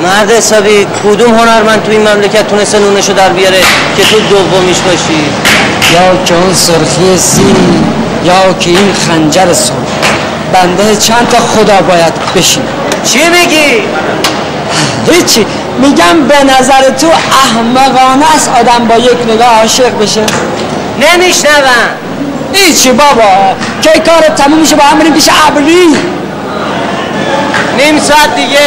مرد حسابی کدوم هنرمند تو این مملکت تونسته نونشو در بیاره که تو دومیش باشی؟ یا که اون سرخی سیم یا که این خنجر سرخ بنده چند تا خدا باید بشینه. چی میگی؟ هیچی. میگم به نظر تو احمقانه است آدم با یک نگاه عاشق بشه. نمیشنوم. هیچی بابا. که کار تموم میشه با هم بریم پیش ابری؟ نیم ساعت دیگه.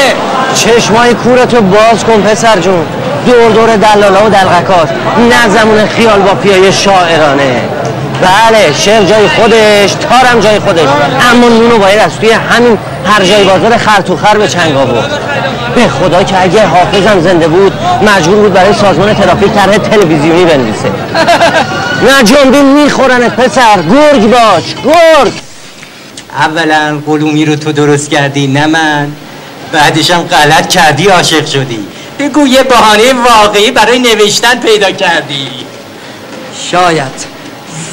چشمای کورتو باز کن پسر جون. دور دور دلالا و دلغکات. نه زمون خیال با پیای شاعرانه. بله شعر جای خودش تارم جای خودش. اما نونو باید از توی همین هر جای بازار خر تو خر به چنگ آورد. به خدا که اگه حافظم زنده بود مجبور بود برای سازمان ترافیک طرح تلویزیونی بنویسه. نه جنبی میخورنت پسر. گرگ باش گرگ. اولا قلومی رو تو درست کردی نه من. بعدش هم غلط کردی عاشق شدی. بگو یه بهانه واقعی برای نوشتن پیدا کردی. شاید.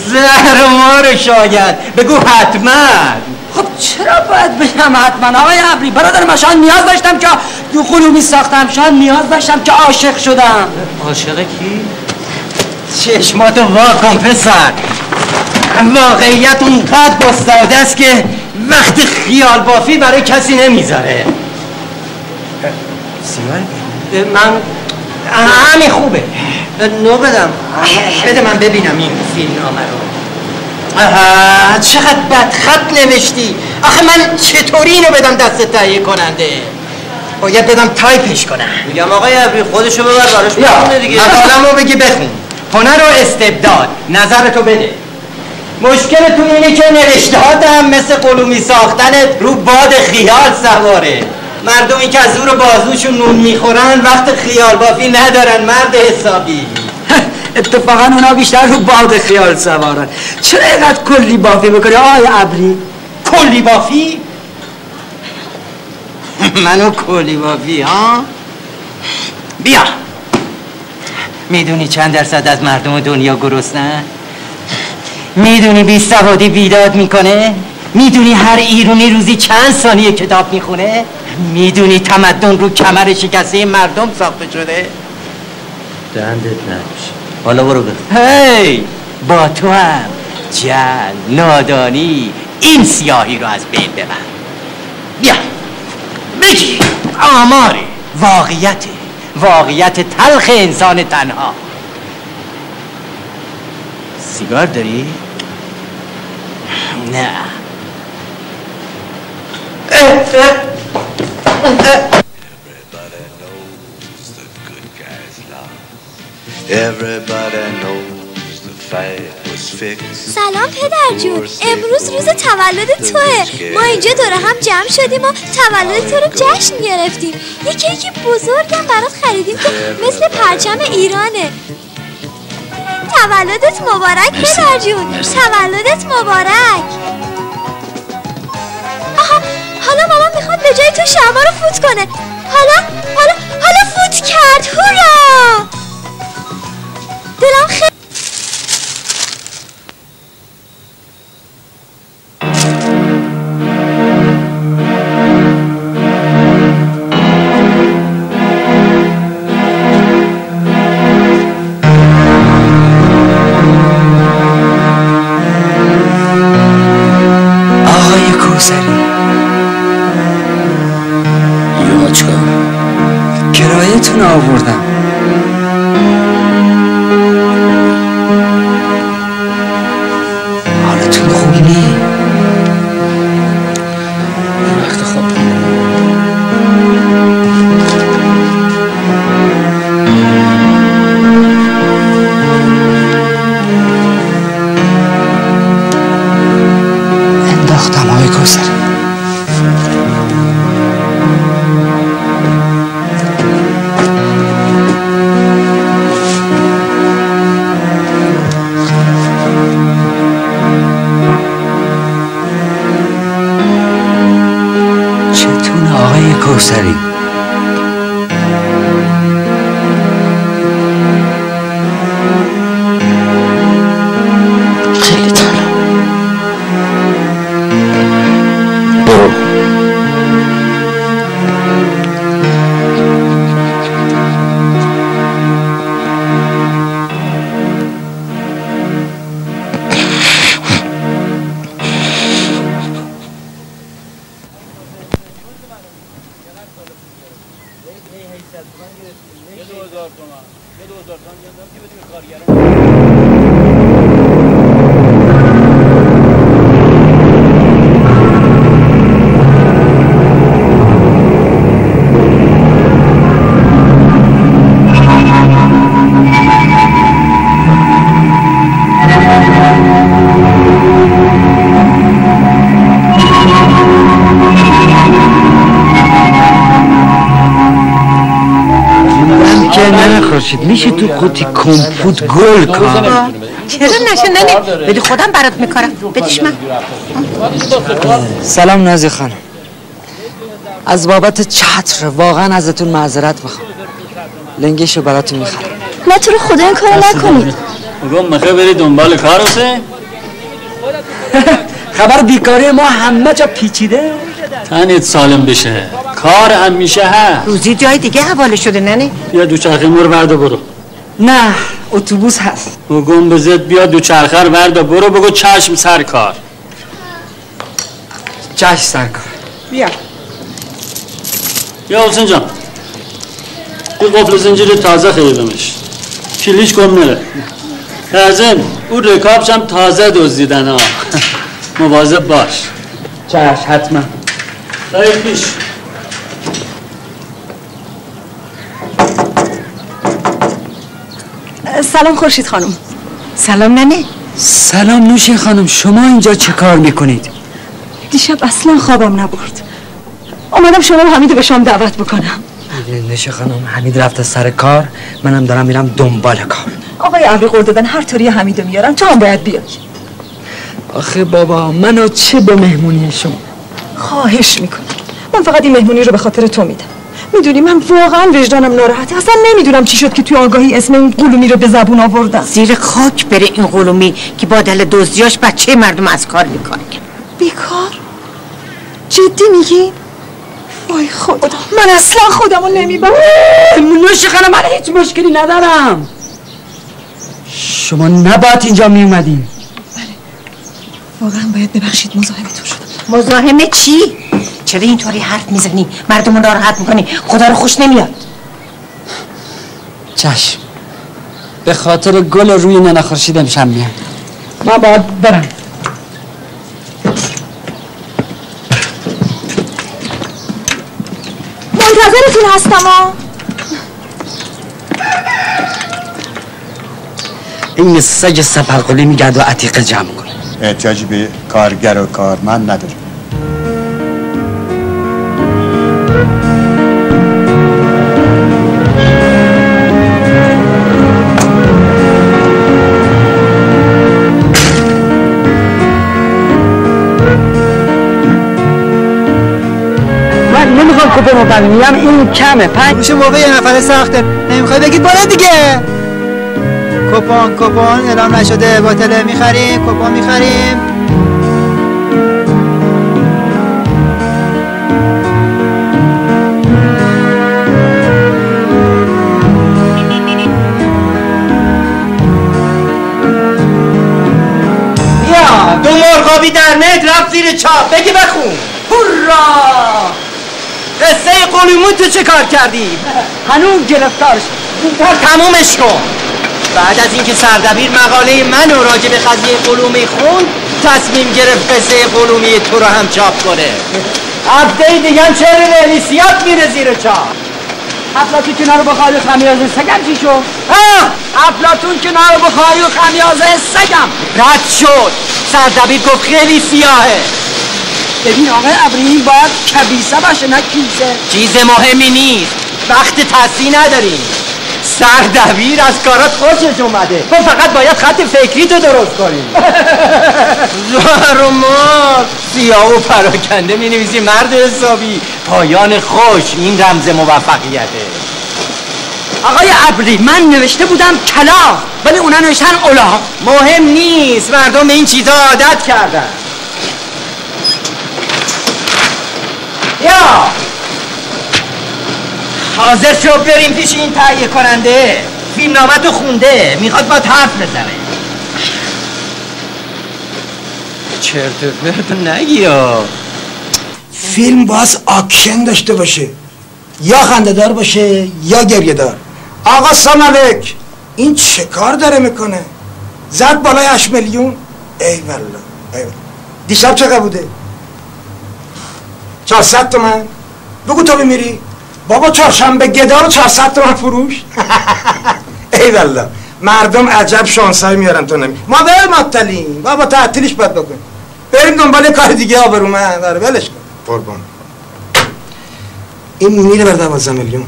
زهر ما رو شاید. بگو حتما. خب چرا باید بگم حتما؟ آقای ابری برادر من شاید نیاز داشتم که دو قلومی ساختم شاید نیاز داشتم که عاشق شدم. عاشق کی؟ چشماتو وا کن پسر. واقعیت اونقدر گسترده است که وقت خیال بافی برای کسی نمی‌ذاره. سیمان من همین خوبه. نو بدم. بده من ببینم این فیلم نامه رو. آها چقدر بدخط نوشتی. آخه من چطوری اینو بدم دست تهیه کننده؟ باید بدم تایپش کنم. میگم آقای ابری خودشو ببر براش بخونه دیگه. مقالم رو بگی بخون. هنر و استبداد. نظرتو بده. مشکلتون اینه که نوشتهات هم مثل قلومی ساختن رو باد خیال سواره. مردمی که از زور بازوشون نون می‌خورن وقت خیال بافی ندارن مرد حسابی. اتفاقا اونا بیشتر رو باد خیال سوارن چرا اینقدر کلی بافی می‌کنی؟ آقای ابری کلی بافی؟ منو کلی بافی ها؟ بیا. می‌دونی چند درصد از مردم دنیا گرسنن می‌دونی بی سوادی بیداد می‌کنه؟ می‌دونی هر ایرونی روزی چند ثانیه کتاب می‌خونه؟ می‌دونی تمدن رو کمر شکسته مردم ساخته شده؟ دندت نمیشه. حالا برو بخ هی! با تو هم. جل نادانی این سیاهی رو از بین ببر. بیا. بگی آماره واقعیته واقعیت تلخ انسان تنها. سیگار داری؟ نه. سلام پدر جون. امروز روز تولد توه. ما اینجا دور هم جمع شدیم و تولد تو رو جشن گرفتیم. یه کیک بزرگم برات خریدیم که مثل پرچم ایرانه. تولدت مبارک پدر جون. تولدت مبارک. آها حالا مامان می‌خواد به جای تو شما رو فوت کنه. حالا حالا حالا فوت کرد هورا! دلم خیلی نخورشید میشه تو قوطی کمپوت گل کن چرا نشه ننه بدی خودم برات میکارم. بدیش من. سلام نازی خانم. از بابت چتر واقعا ازتون معذرت می‌خوام. لنگشو براتون می‌خرم. نه تو رو خدا این کار نکنید بگم می‌خوای بری دنبال کار حسین خبر بیکاری ما همه جا پیچیده. تنت سالم بشه. کار میشه هست. روزی جای دیگه حواله شده ننه بیا دوچرخه مور وردا برو. نه اتوبوس هست. بگم بزد بیا دوچرخه رو وردا برو بگو چشم سر کار. چش سرکار بیا. یا حسین جان. این قفل زنجیر تازه خریدمش. کلیش گم نره. لازم اون رکابش هم تازه دزدیدن ها. مواظب باش. چش حتما. خیلی پیش. سلام خورشید خانم. سلام ننه. سلام نوشین خانم شما اینجا چه کار می‌کنید؟ دیشب اصلا خوابم نبرد. اومدم شما و حمید به شام دعوت بکنم. نشه خانم حمید رفته سر کار. منم دارم میرم دنبال کار. آقای ابری قول دادن هر طوری حمیدو میارن تو هم باید بیای. آخه بابا منو چه به مهمونی شما؟ خواهش می‌کنم. من فقط این مهمونی رو به خاطر تو میدم. می‌دونی من واقعا وجدانم ناراحته. اصلا نمی‌دونم چی شد که توی آگاهی اسم این قلومی رو به زبون آوردم. زیر خاک بره این قلومی که با دل دزدیاش بچه مردم از کار می‌کنه. بیکار؟ جدی میگی؟ وای خدا من اصلا خودمو نمی‌برم نوش خانم من هیچ مشکلی ندارم. شما نباید اینجا میومدین واقعا باید ببخشید مزاحمتون شدم. مزاحمه چی؟ چرا اینطوری حرف می‌زنی؟ مردمون ناراحت می‌کنی؟ خدا رو خوش نمیاد. چشم. به خاطر گل روی ننه خورشید امشب میام من باید برم. منتظرتون هستم ها این سگ سپرقلی میگرد و عتیقه جمع کنه احتیاجی به کارگر و کارمند نداره این کمه پنج. روش موقع یه نفر سخته نمی‌خوای بگید بالا دیگه. کپون کپون اعلام نشده. باطله می‌خریم کپون می‌خریم. دو مرغابی در نت رفت زیر چاپ. بگی بخون. هورا! قصه قلومون تو چه کار کردی؟ هنوز گرفتارش زودتر تمومش کن. بعد از اینکه سردبیر مقاله من و راجع به قضیه قلومی خون تصمیم گرفت قصه قلومی تو رو هم چاپ کنه. هفته دیگه هم چهر نویسیات میره زیر چاپ. افلاطون کنار بخاری و خمیازه سگم چی شد؟ افلاتون کنار بخاری و خمیازه سگم. رد شد. سردبیر گفت خیلی سیاهه. ببین آقای ابری باید کبیسه باشه نه کیسه چیز مهمی نیست. وقت تصحیح نداریم. سردبیر از کارات خوشش اومده. تو فقط باید خط فکری تو درست کنی زهر و مار. سیاه و پراکنده می نویسی مرد حسابی. پایان خوش. این رمز موفقیته. آقای ابری من نوشته بودم کلا ولی اونا نوشتن اولا مهم نیست. مردم به این چیزا عادت کردن. حاضر شو بریم پیش این تهیه کننده. فیلم نامت خونده. می‌خواد با حرف بزنه. چرت و پرت نگی یا فیلم باز آکشن داشته باشه. یا خندهدار باشه یا گریه دار آقا ساملک این چه کار داره می‌کنه؟ زد بالای 8 میلیون؟ ای والله ای والله. دیشب چقدر بوده؟ 400 تومن. بگو تو بمیری بابا چهارشنبه گدا رو 400 تومن فروش. ای والله. مردم عجب شانسایی میارن تو نمی ما بر معطلیم بابا تعطیلش باید بکن بریم دنبال کار دیگه آبرومند آره ولش کن. قربان. این میره بر 12 میلیون.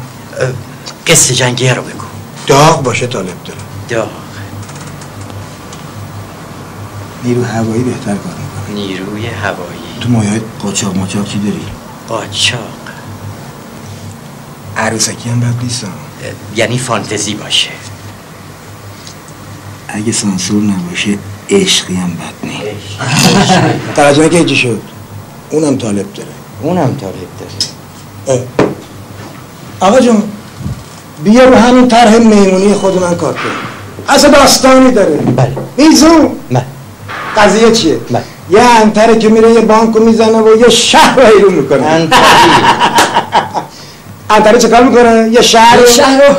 قصه جنگیه رو بگو. داغ باشه طالب داره. داغ. نیرو هوایی بهتر کار می‌کنه. نیروی هوایی. تو مایه قاچاق ماچاق چی داری؟ قاچاق. عروسکی هم بد نیست ها. یعنی فانتزی باشه. اگه سانسور نباشه عشقی هم بد نیست. توجه که هیچی شد. اونم طالب داره. اونم طالب داره. آقا جون بیا رو همین طرح میمونی خود من کار کن اصلا داستانی داره. بله. میزون بله. قضیه چیه؟ بله. یه انتره که میره یه بانکو می‌زنه و یه شهر رو حیرون می‌کنه. انتره. چه کار می‌کنه؟ یه شهر یه شهر رو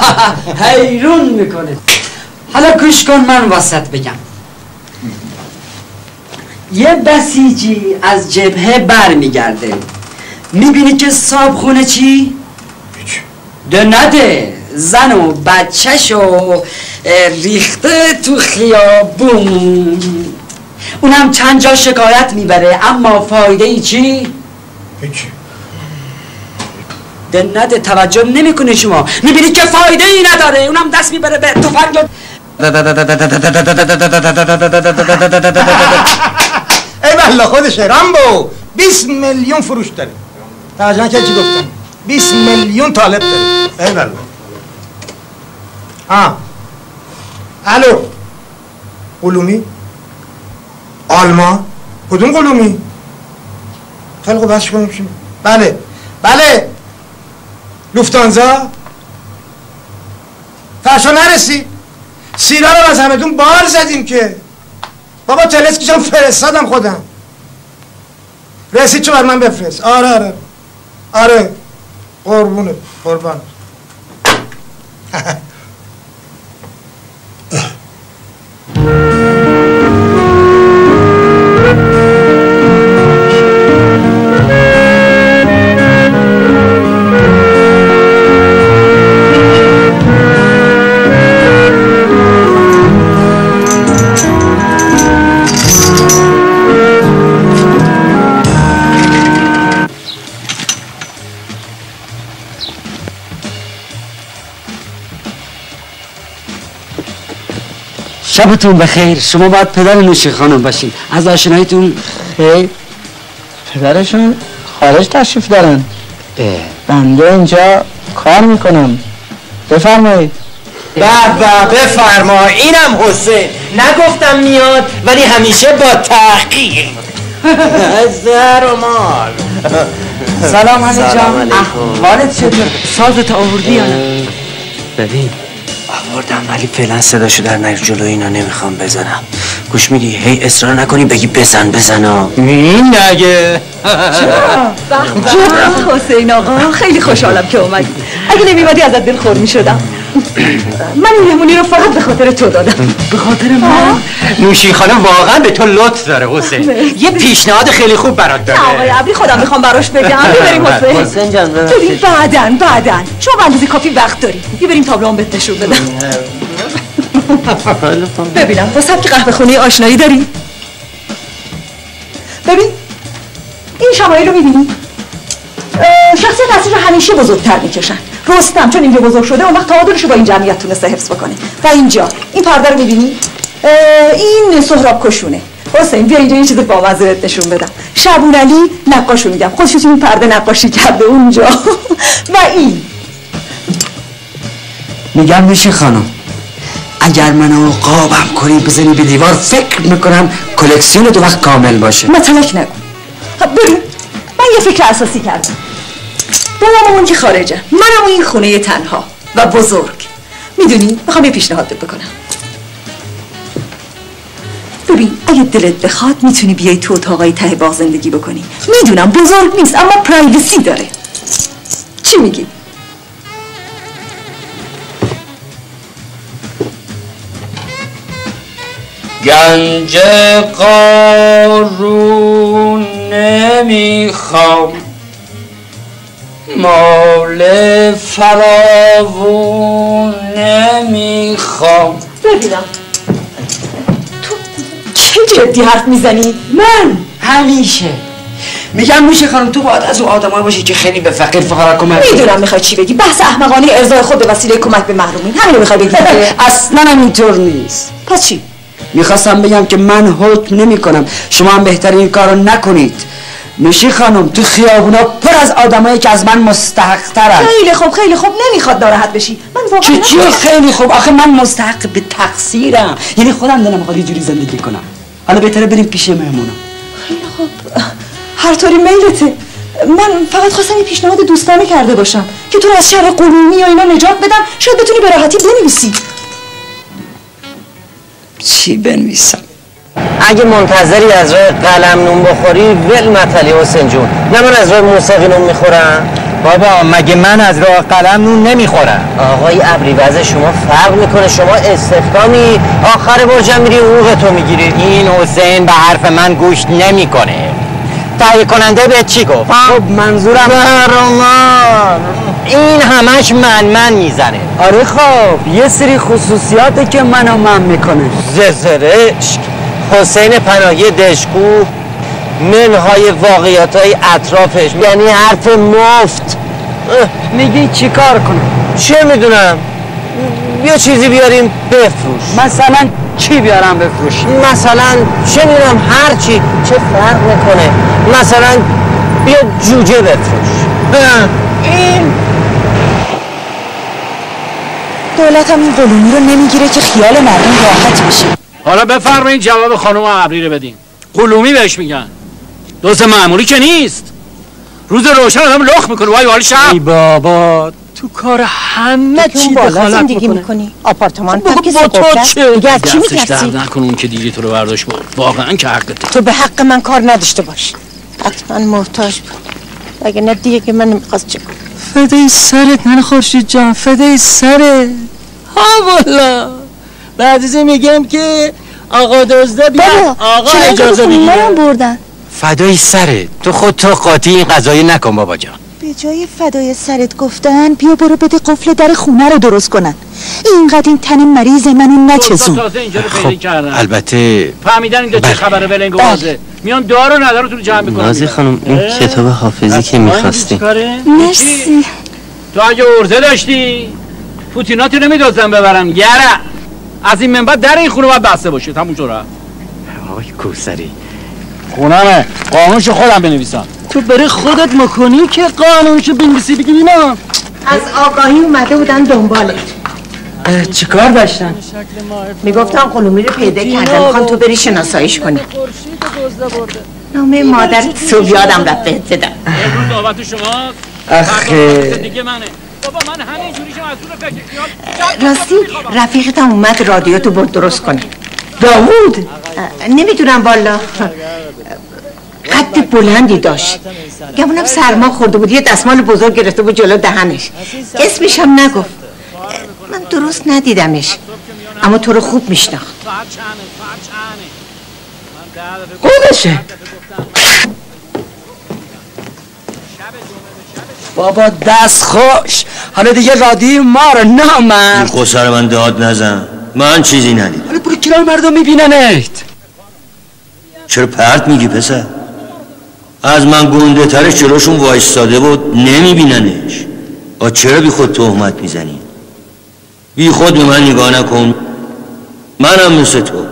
حیرون می‌کنه. حالا گوش کن من واسط بگم. یه بسیجی از جبهه بر میگرده می‌بینی که صاحب خونه چی؟ ده نده. زن و بچهش و ریخته تو خیابون. اونم چند جا شکایت می‌بره. اما فایده ای چی؟ هیچی. دنت توجه نمی‌کنه شما. می‌بینی که فایده ای نداره. اونم دست می‌بره به تفنگ و- ای والله خودشه رامبو 20 میلیون فروش داره. توجه نکرد چی گفتم 20 میلیون طالب داره. ای والله. ها الو. قلومی؟ آلمان کدوم قلومی؟ خیلی خوب بس کنیم بله. بله. لوفتانزا. فرشا نرسی. سیرا رو از همتون بار زدیم که. بابا تلسکی جان فرستادم خودم. رسید چه بر من بفرست. آره آره. آره. قربونه قربان. شبتون بخیر. شما باید پدر نوشی خانم باشین. از آشناییتون خیر پدرشون خارج تشریف دارن. بنده اینجا کار می‌کنم بفرمایید. به به بفرما اینم حسین نگفتم میاد ولی همیشه با تحقیق زهر و مال. سلام سلام جان علیکم. حالت چطور؟ سازت آوردی یا نه؟ ببین آوردم ولی فعلا صداشو در نیار جلو اینا نمی‌خوام بزنم. گوش میدی؟ هی اصرار نکنی بگی بزن بزن ها. این نگه. جان حسین آقا خیلی خوشحالم که اومدی. اگه نمیمادی ازت دلخور می‌شدم. من مهمونی رو فقط به خاطر تو دادم. به خاطر من؟ نوشین خانم واقعا به تو لطف داره حسین. یه پیشنهاد خیلی خوب برات داره. آقای عبری خودم می‌خوام براش بگم. ببریم حسین. حسین جان ببین بعدن بعدن به اندازه کافی وقت داری. بیا بریم تابلوان بهت نشون بدم. ببینم با سبک قهوه خونه آشنایی داری؟ ببین این شمایل رو می‌بینی؟ شخصیت اصلی رو همیشه بزرگتر می‌کشن. رستم چون اینجا بزرگ شده اون وقت تعادلش رو با این جمعیت تونسته حفظ بکنه. و اینجا. این پرده رو می‌بینی؟ این سهراب کشونه. حسین بیا اینجا یه چیز با نشون بدم. شبون علی نقاشو میدم خودش این پرده نقاشی کرده اونجا. و این. میگم میشه خانم؟ اگر منو قابم کنی بزنی به دیوار فکر می‌کنم کلکسیون دو وقت کامل باشه. مطلق نگو. ببین من یه فکر اساسی کردم. بابام اون که خارجه. منم این خونه تنها. و بزرگ. می‌دونی می‌خوام یه پیشنهاد بکنم. ببین اگه دلت بخواد می‌تونی بیای تو اتاقای ته باغ زندگی بکنی. می‌دونم بزرگ نیست اما پرایوسی داره. چی میگی؟ گنج قارون نمی‌خوام. مال فراوون نمی‌خوام. ببینم. تو چه جدی حرف می‌زنی؟ من. همیشه. میگم میشه خانم تو باید از اون آدمایی باشی که خیلی به فقیر فقرا کمک می‌دونم می‌خوای چی بگی. بحث احمقانه ارزای خود به وسیله کمک به محرومین. همین می‌خوای بگی. اصلا هم اینطور نیست. پس چی؟ می‌خواستم بگم که من حکم نمی کنم شما هم بهتر این کارو نکنید. نوشی خانم تو خیابونا پر از آدمایی که از من مستحق ترن خیلی خوب خیلی خوب نمی‌خواد ناراحت بشی. من واقعا چی چی. خیلی خوب. آخه من مستحق به تقصیرم. یعنی خودم دلم می‌خواد جوری زندگی کنم. حالا بهتره بریم پیش مهمونم. خیلی خوب. هر طوری میلته. من فقط خواستم یه پیشنهاد دوستانه کرده باشم. که تو رو از شر قلومی یا اینا نجات بدم. شاید بتونی به راحتی بنویسی. چی بنویسم؟ اگه منتظری از راه قلم نون بخوری ول مطلی حسین جون. نه من از راه موسیقی نون می‌خورم؟ بابا مگه من از راه قلم نون نمی‌خورم؟ آقای ابری وضع شما فرق می‌کنه. شما استخدامی آخر برجم میری حقوق تو می‌گیری. این حسین به حرف من گوش نمی‌کنه. تهیه کننده به چی گفت؟ خب منظورم این همش من من می‌زنه. آره خب یه سری خصوصیاته که منو من می‌کنه. زرزرشک. حسین پناهی دشکو منهای واقعیت های اطرافش. یعنی حرف مفت. میگی چی کار کنم؟ چه می‌دونم؟ بیا چیزی بیاریم بفروش. مثلا چی بیارم بفروش؟ مثلا چه می‌دونم هر چی. چه فرق می‌کنه؟ مثلا بیا جوجه بفروش. این دولت هم این قلومی رو نمی‌گیره که خیال مردم راحت بشه. حالا بفرمایید جواب خانم ابری رو بدین قلومی بهش میگن. دوست معمولی که نیست. روز روشن آدم لخ می‌کنه. وای حال شب. ای بابا تو کار همه تو چی بالا دخالت زندگی می‌کنی. آپارتمان با- هم که. چه؟ دیگه از چی میترسی؟ نکنه اون که دیگه تو رو برداشت برد واقعا که حقته تو. به حق من کار نداشته باش. حتما محتاج بود. اگه نه دیگه که من نمی‌خواست چه کنم. فدای سرت ننه خورشید جان فدای سرت. ها والا بعد از این میگم که آقا دزده بیا. آقا اجازه بگیره بردن؟ فدای سرت تو خود تو قاطی این قضایی نکن بابا جان. به جای فدای سرت گفتن بیا برو بده قفل در خونه رو درست کنن. اینقدر این تن مریض منو نچزون کردن. البته فهمیدن اینجا چه بله. خبره ولنگ و بازه میان دار و ندار رو جمع می‌کنن. نازی خانم این کتاب حافظی که می‌خواستی. مرسی. تو اگه ارزه داشتی پوتیناتو نمیدازن ببرن یره. از این منبع در این خونه باید بسته باشه تموم شد. آقای کوسری. خونمه. قانونشو خودم بنویسم. تو برای خودت مکنی که قانونشو بنویسی بگی اینا از آگاهی اومده بودن دنبالت چیکار داشتن؟ می‌گفتن قلومی رو پیدا کردن. می‌خوان تو بری شناساییش کنی. نامه مادرت صبح یادم رفت بهت بدم امروز نوبت شماست. اخه. بابا من همین جوریشم از اون فکر راستی رفیقتم اومد رادیو تو برد درست کنه. داوود! نمی‌دونم والا. قد بلندی داشت. گمونم سرما خورده بود یه دستمال بزرگ گرفته بود جلو دهنش. اسمش هم نگفت. من درست ندیدمش. اما تو رو خوب میشناخت. خودشه بابا دست خوش. حالا دیگه رادی ما رو نه من. خسر من داد نزن. من چیزی ندیدم. حالا برو کنار مردم میبیننت. چرا پرت میگی پسر؟ از من گنده ترش جلوشون وایستاده بود نمیبیننش. آ چرا بی خود تهمت می‌زنی؟ بی خود به من نگاه نکن. منم مثل تو.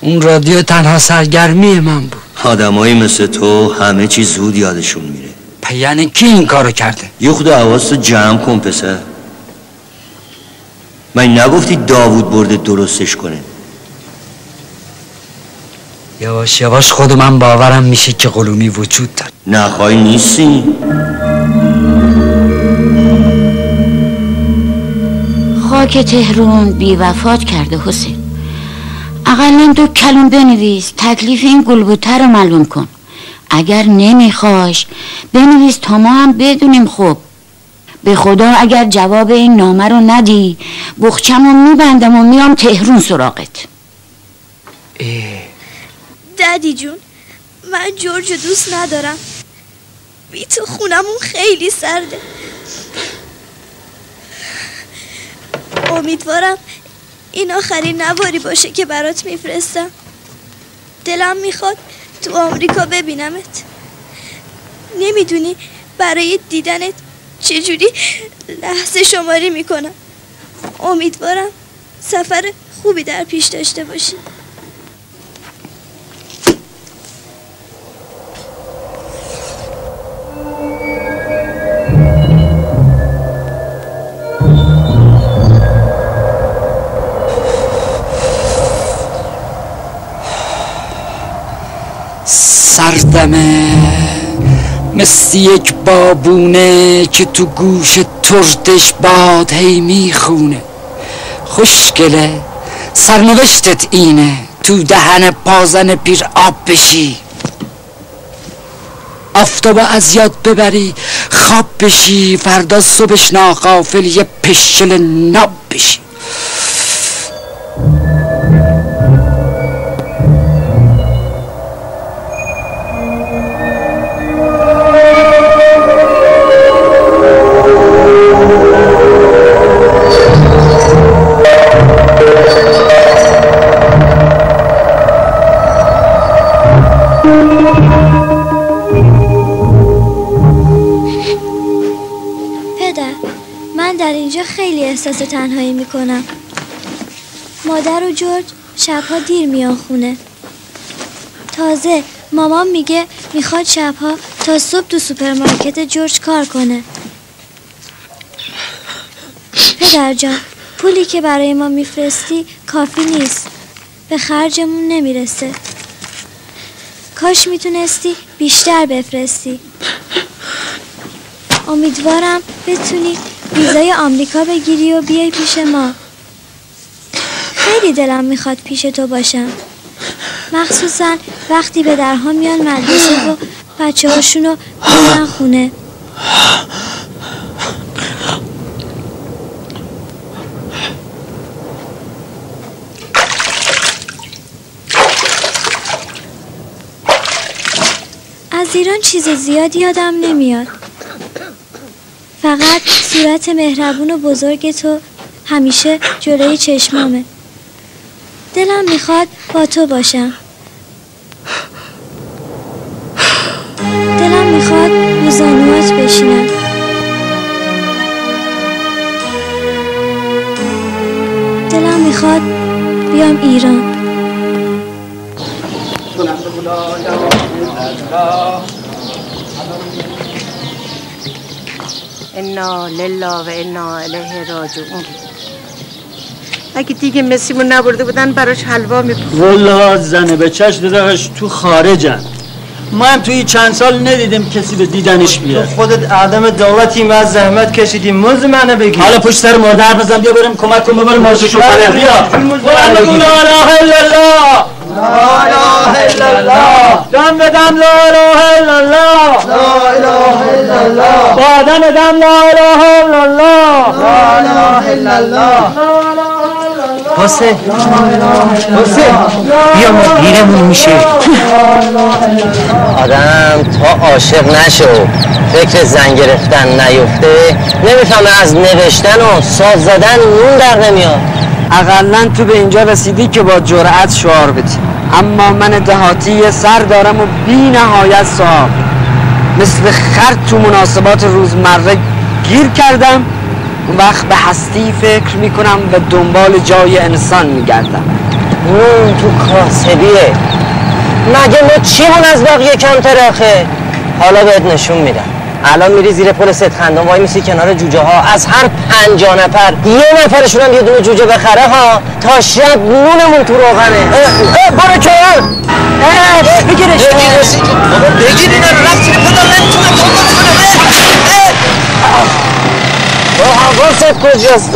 اون رادیو تنها سرگرمی من بود. آدمایی مثل تو همه چی زود یادشون میره. پس یعنی کی این کارو کرده؟ یه خود حواست جمع کن پسر. من نگفتی داوود برده درستش کنه. یواش یواش خود من باورم میشه که قلومی وجود داره. نخواهی نیستی؟ خاک تهرون بی وفات کرده حسین. اقلا دو کلم بنویس تکلیف این گلبوته رو معلوم کن. اگر نمیخواش بنویس تا ما هم بدونیم خب به خدا اگر جواب این نامه رو ندی بخچم رو میبندم و میام تهرون سراغت. ددی جون من جورج دوست ندارم. بی تو خونمون خیلی سرده. امیدوارم این آخرین نواری باشه که برات میفرستم. دلم می‌خواد تو آمریکا ببینمت نمی‌دونی برای دیدنت چجوری لحظه شماری می‌کنم. امیدوارم سفر خوبی در پیش داشته باشی. سردمه مثل یک بابونه که تو گوش ترتش باد هی می‌خونه. خوشگله سرنوشتت اینه تو دهن پازن پیر آب بشی. آفتاب از یاد ببری خواب بشی فردا صبحش ناقافل یه پشل ناب بشی. احساس تنهایی می‌کنم. مادر و جورج شبها دیر میان خونه. تازه مامان میگه می‌خواد شبها تا صبح تو سوپرمارکت جورج کار کنه. پدر جان پولی که برای ما میفرستی کافی نیست. به خرجمون نمی‌رسه. کاش می‌تونستی بیشتر بفرستی. امیدوارم بتونی ویزای آمریکا بگیری و بیای پیش ما. خیلی دلم می‌خواد پیش تو باشم. مخصوصا وقتی به درها میان مدرسه و بچه هاشونو میارن خونه. از ایران چیز زیادی یادم نمیاد. فقط صورت مهربون و بزرگ تو همیشه جلوی چشمامه. دلم می‌خواد با تو باشم. دلم می‌خواد روزانوات بشینم. دلم می‌خواد بیام ایران. انا لله و انا الیه راجعون اگه دیگه مسیمون نبرده بودن براش حلوا میپخت والا زنه به چش داداش تو خارجن ما هم توی چند سال ندیدیم کسی به دیدنش بیاد خودت آدم دولتی ما زحمت کشیدی موز منو بگی حالا پشت سر مادر بزن بیا بریم کمک کن ببر مارششو کنه بیا قرآن بگو لا اله الا الله دم به دم لا اله الا الله لا اله الا الله با دم دم لا اله الا الله لا اله الا الله حسین حسین بیا ما میشه آدم تا عاشق نشو فکر زن گرفتن نیفته نمی‌فهمه از نوشتن و ساز زدن نون در نمیاد اقلا تو به اینجا رسیدی که با جرأت شعار بدی. اما من دهاتی سر دارم و بی نهایت صاحب. مثل خر تو مناسبات روزمره گیر کردم. اون وقت به هستی فکر می‌کنم و دنبال جای انسان میگردم. نون تو کاسبیه. مگه ما چیمون از بقیه کمتر آخه؟ حالا بهت نشون میدم. الان میری زیر پل ست خندان وای میسی کنار جوجه ها از هر پنجا نفر یه نفرشون هم یه دونه جوجه بخره ها تا شب نونمون تو روغنه. برو کنار. بگیرش بگیرش. بگیر اینا رو رفت زیر پل نمی‌تونم با حواست کجاست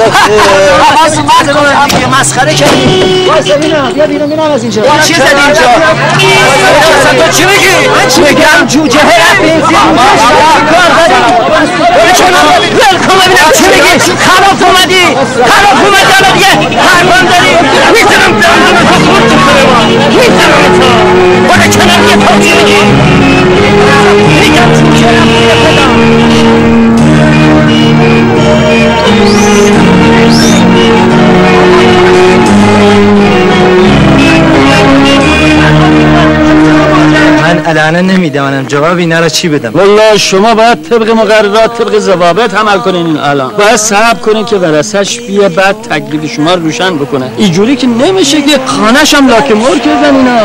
حواست من کنم دیگه مسخره کردی. واسه ببینم بیا بیرون ببینم از اینجا. چی زدی اینجا؟ تو چی میگی؟ من چی میگم؟ جوجه رفت. بنزین کار داری برو کنار ول کن ببینم چی میگی؟ خلاف اومدی. خلاف اومدی. حالا دیگه حرفم داری می‌تونم دندون تو تو کنم می‌تونم تو برو کنار یه تو چی میگی میگم جوجه رفت Thank you. من الان نمی‌دانم. جواب اینا رو چی بدم؟ والله شما باید طبق مقررات طبق ضوابط عمل کنین این الان. باید صبر کنین که ورسش بیه بعد تکلیف شما رو روشن بکنه. اینجوری که نمیشه که خانش هم لاک مر کردن اینا.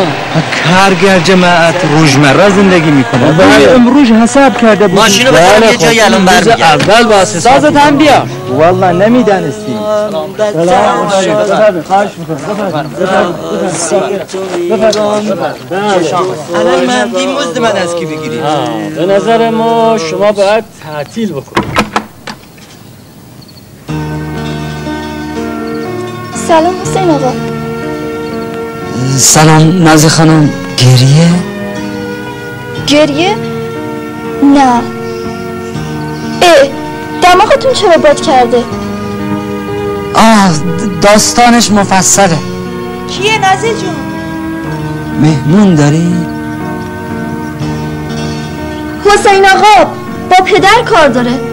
کارگر جماعت روزمره زندگی می‌کنه. بله. امروز حساب کرده بود ماشینو بذارم یه جایی الان برمیگردم. اول با سازت هم بیا والله نمی‌دانستیم الان مهدی مزد من از کی بگیری به نظر ما شما باید تعطیل بکنید سلام حسین آقا سلام نازی خانم گریه گریه؟ نه اه دماغتون چرا باد کرده؟ آه داستانش مفصله کیه نازی جون مهمون داری؟ حسین آقا با پدر کار داره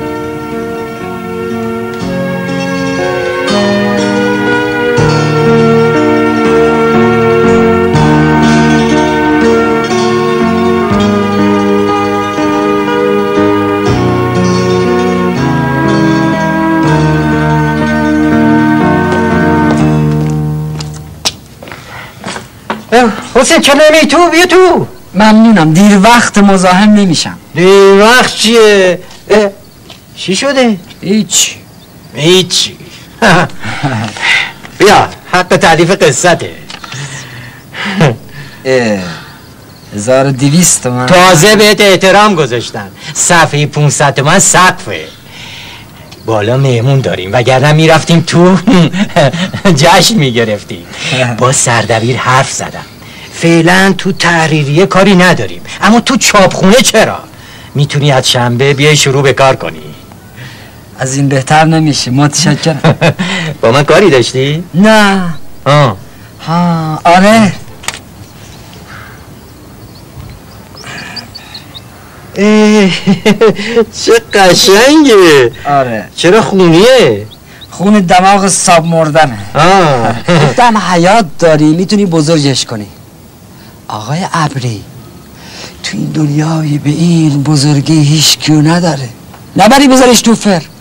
حسین نمی تو بیا تو ممنونم. دیر وقت مزاحم نمیشم. دیر وقت چیه؟ چی شده؟ هیچ. هیچ. بیا حق تعریف قصته. هزار دویست من تازه بهت احترام گذاشتن صفحه 500 تومن سقفه. بالا مهمون داریم. وگرنه می‌رفتیم تو جشن می‌گرفتیم. با سردبیر حرف زدم. فعلا تو تحریریه کاری نداریم. اما تو چاپخونه چرا؟ می‌تونی از شنبه بیای شروع به کار کنی. از این بهتر نمیشه. متشکرم. با من کاری داشتی؟ نه. آه. ها آره. چه قشنگه آره. چرا خونیه؟ خون دماغ ساب مردنه. گفتم حیات داری می‌تونی بزرگش کنی. آقای ابری تو این دنیای به این بزرگی هیچ کیو نداره. نبری بذارش تو فر.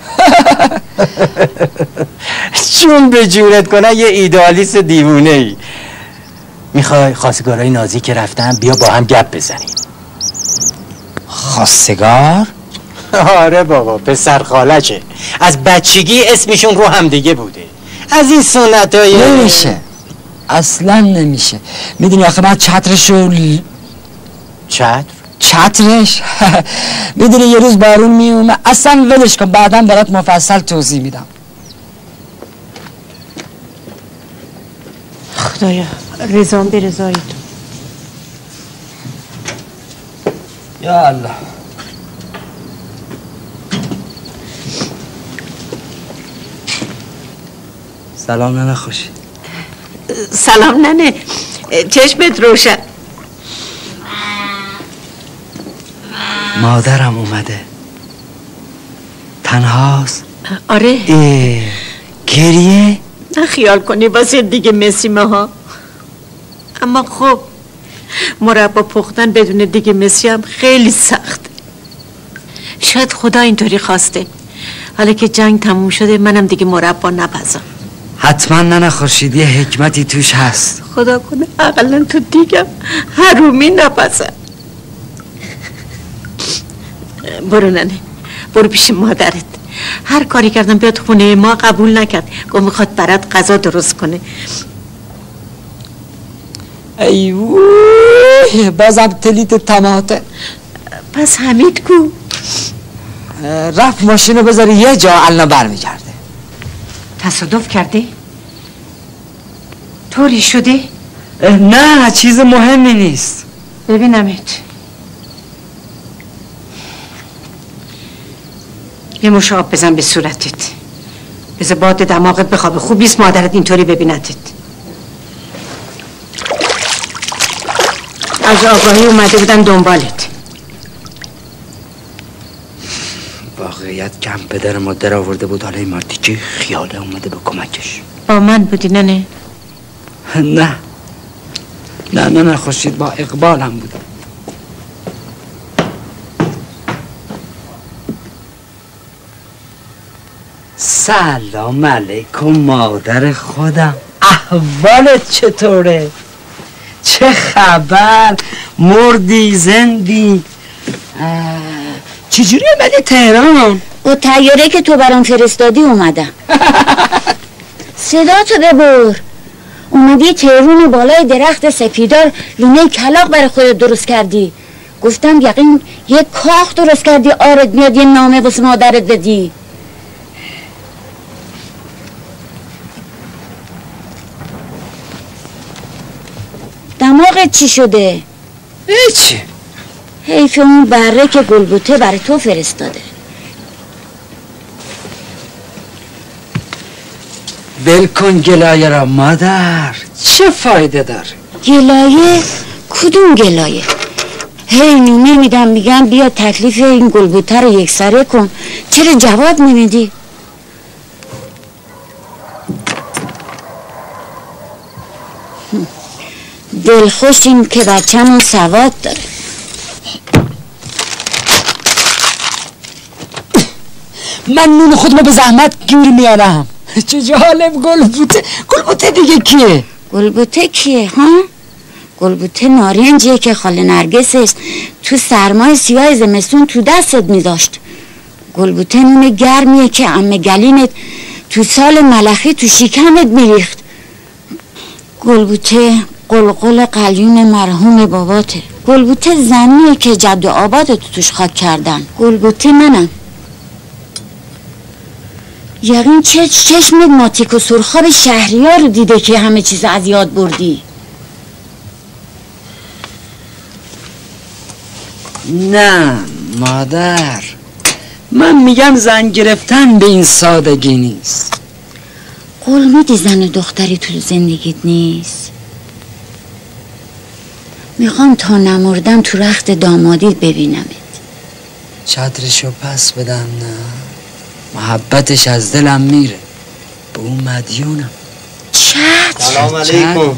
چون به جورت کنن یه ایدالیست دیوونه ای می‌خوای خواستگارای نازی که رفتن بیا با هم گپ بزنیم. خواستگار؟ آره بابا پسر خالچه از بچگی اسمشون رو هم دیگه بوده. از این سنت های نمیشه. اصلا نمیشه. می‌دونی آخه من چترشو ل... چتر؟ چترش؟ می‌دونی یه روز بارون میومه اصلا ولش کن بعدا برات مفصل توضیح میدم. خدایا. رضام به رضای تو یا الله سلام ننه خوشی سلام ننه چشمت روشن مادرم اومده تنهاست آره اه، گریه نه خیال کنی واسه دیگه مسیمه ها اما خب مربا پختن بدون دیگه مسی هم خیلی سخت. شاید خدا اینطوری خواسته. حالا که جنگ تموم شده منم دیگه مربا نپزم. حتما ننه خورشید یه حکمتی توش هست. خدا کنه اقلا تو دیگم حرومی نپزم. برو ننه برو پیش مادرت. هر کاری کردم بیاد خونه ما قبول نکرد. گفت می‌خواد برات غذا درست کنه. ایوه بازم تلیت تماته. پس حمید کو؟ رفت ماشینو بذاری یه جا الان برمیگرده. تصادف کرده؟ طوری شده؟ نه چیز مهمی نیست. ببینمت. یه مش آب بزن به صورتت. بذار باد دماغت بخوابه. خوبیست مادرت اینطوری ببینتت از آگاهی اومده بودن دنبالت. واقعیت کم پدر مادر آورده بود. حالا این مردی که خیاله اومده به کمکش. با من بودی نه نه؟ نه. نه نه خوشید با اقبالم بود. سلام علیکم مادر خودم. احوالت چطوره؟ چه خبر؟ مردی زندی. چجوری اومدی تهران؟ با تیاره که تو برام فرستادی اومدم. صدا تو ببر. اومدی تهرون بالای درخت سپیدار لونه کلاق برای خودت درست کردی. گفتم یقین یه کاخ درست کردی آرد میاد یه نامه واسه مادرت بدی. چی شده؟ هیچی حیف اون بره که گلبوته برای تو فرستاده. ول کن گلایه را مادر. چه فایده داره گلایه؟ کدوم گلایه؟ هی نونه میدم میگم بیا تکلیف این گلبوته رو یک سره کن. چرا جواب نمیدی؟ دلخوشیم که بچه‌مون سواد داره. من نون خودمو به زحمت گیر میارم. چه جالب گلبوته. گلبوته دیگه کیه؟ گلبوته کیه؟ ها؟ گلبوته نارنجیه که خاله نرگسش تو سرمای سیاه زمستون تو دستت میذاشت. گلبوته نون گرمیه که امه گلینت تو سال ملخی تو شکمت میریخت. گلبوته قلقل قلیون مرحوم باباته. گلبوته زنیه که جد و آباد تو توش خاک کردن. گلبوته منم. یقین چه چشمت ماتیک و سرخاب شهریار رو دیده که همه چیز از یاد بردی. نه مادر. من میگم زن گرفتن به این سادگی نیست. قول میدی زن و دختری تو زندگیت نیست؟ می‌خوام تا نمردم تو رخت دامادیت ببینمت. چترشو پس بدم نه. محبتش از دلم میره. به اون مدیونم. چت. سلام علیکم.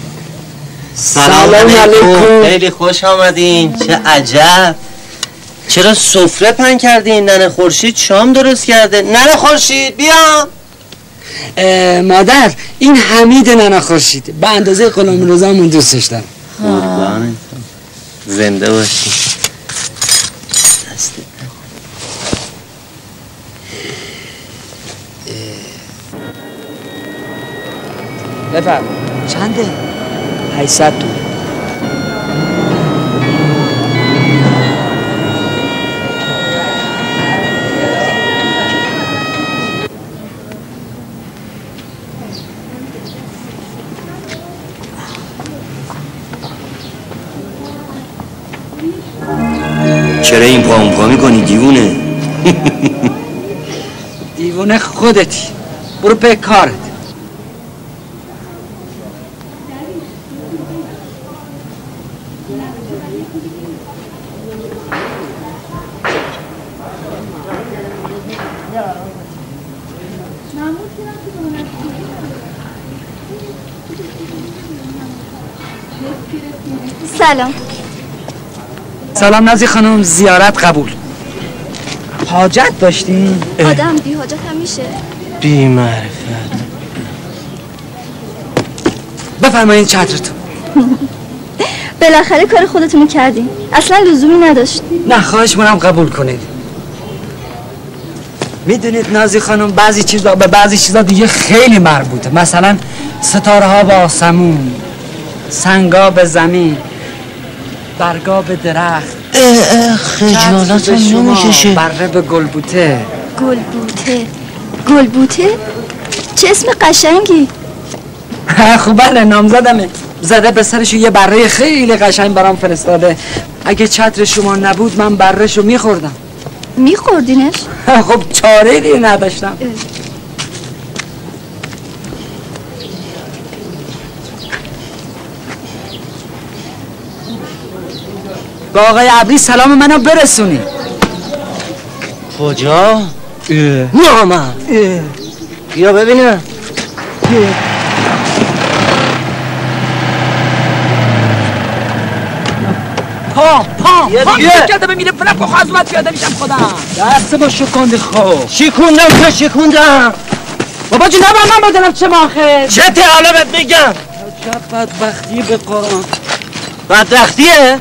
سلام علیکم. خیلی خوش آمدین. چه عجب. چرا سفره پن کردین ننه خورشید؟ شام درست کرده. ننه خورشید بیا. مادر این حمید ننه خورشید. به اندازه غلام رضامون دوستش دارم. زنده باشی. بفرم چنده؟ 800 تومن چرا این پا اون پا می‌کنی دیوونه؟ دیوونه خودتی. برو به کارت. سلام. سلام نازی خانم زیارت قبول. حاجت داشتین؟ آدم بی حاجت هم میشه. بی معرفت. بفرمایید چترتون. بالاخره کار خودتون کردین. اصلا لزومی نداشت. نه خواهش منم قبول کنید. می‌دونید نازی خانم بعضی چیزا به بعضی چیزا دیگه خیلی مربوطه. مثلا ستاره ها به آسمون سنگا به زمین. برگا به درخت. خجالت چتر به شما، نمی‌کشه بره به گلبوته. گلبوته. گلبوته؟ چه اسم قشنگی؟ خب بله نامزدمه زده به سرشو یه بره خیلی قشنگ برام فرستاده. اگه چتر شما نبود من برهشو میخوردم. میخوردینش؟ خب چاره دیگه نداشتم. با آقای عبری سلام منو برسونی. کجا؟ نامم بیا ببینم. پا پا بیا پا دیگه. کرده میره پنه پا خزمت پیاده میشم خودم دست با شکندی خوب شکوندم که شکوندم؟ بابا جون نبا من بدونم چه ماخه. چه حالا بهت میگم؟ چه بدبختی به قرآن. بدبختیه؟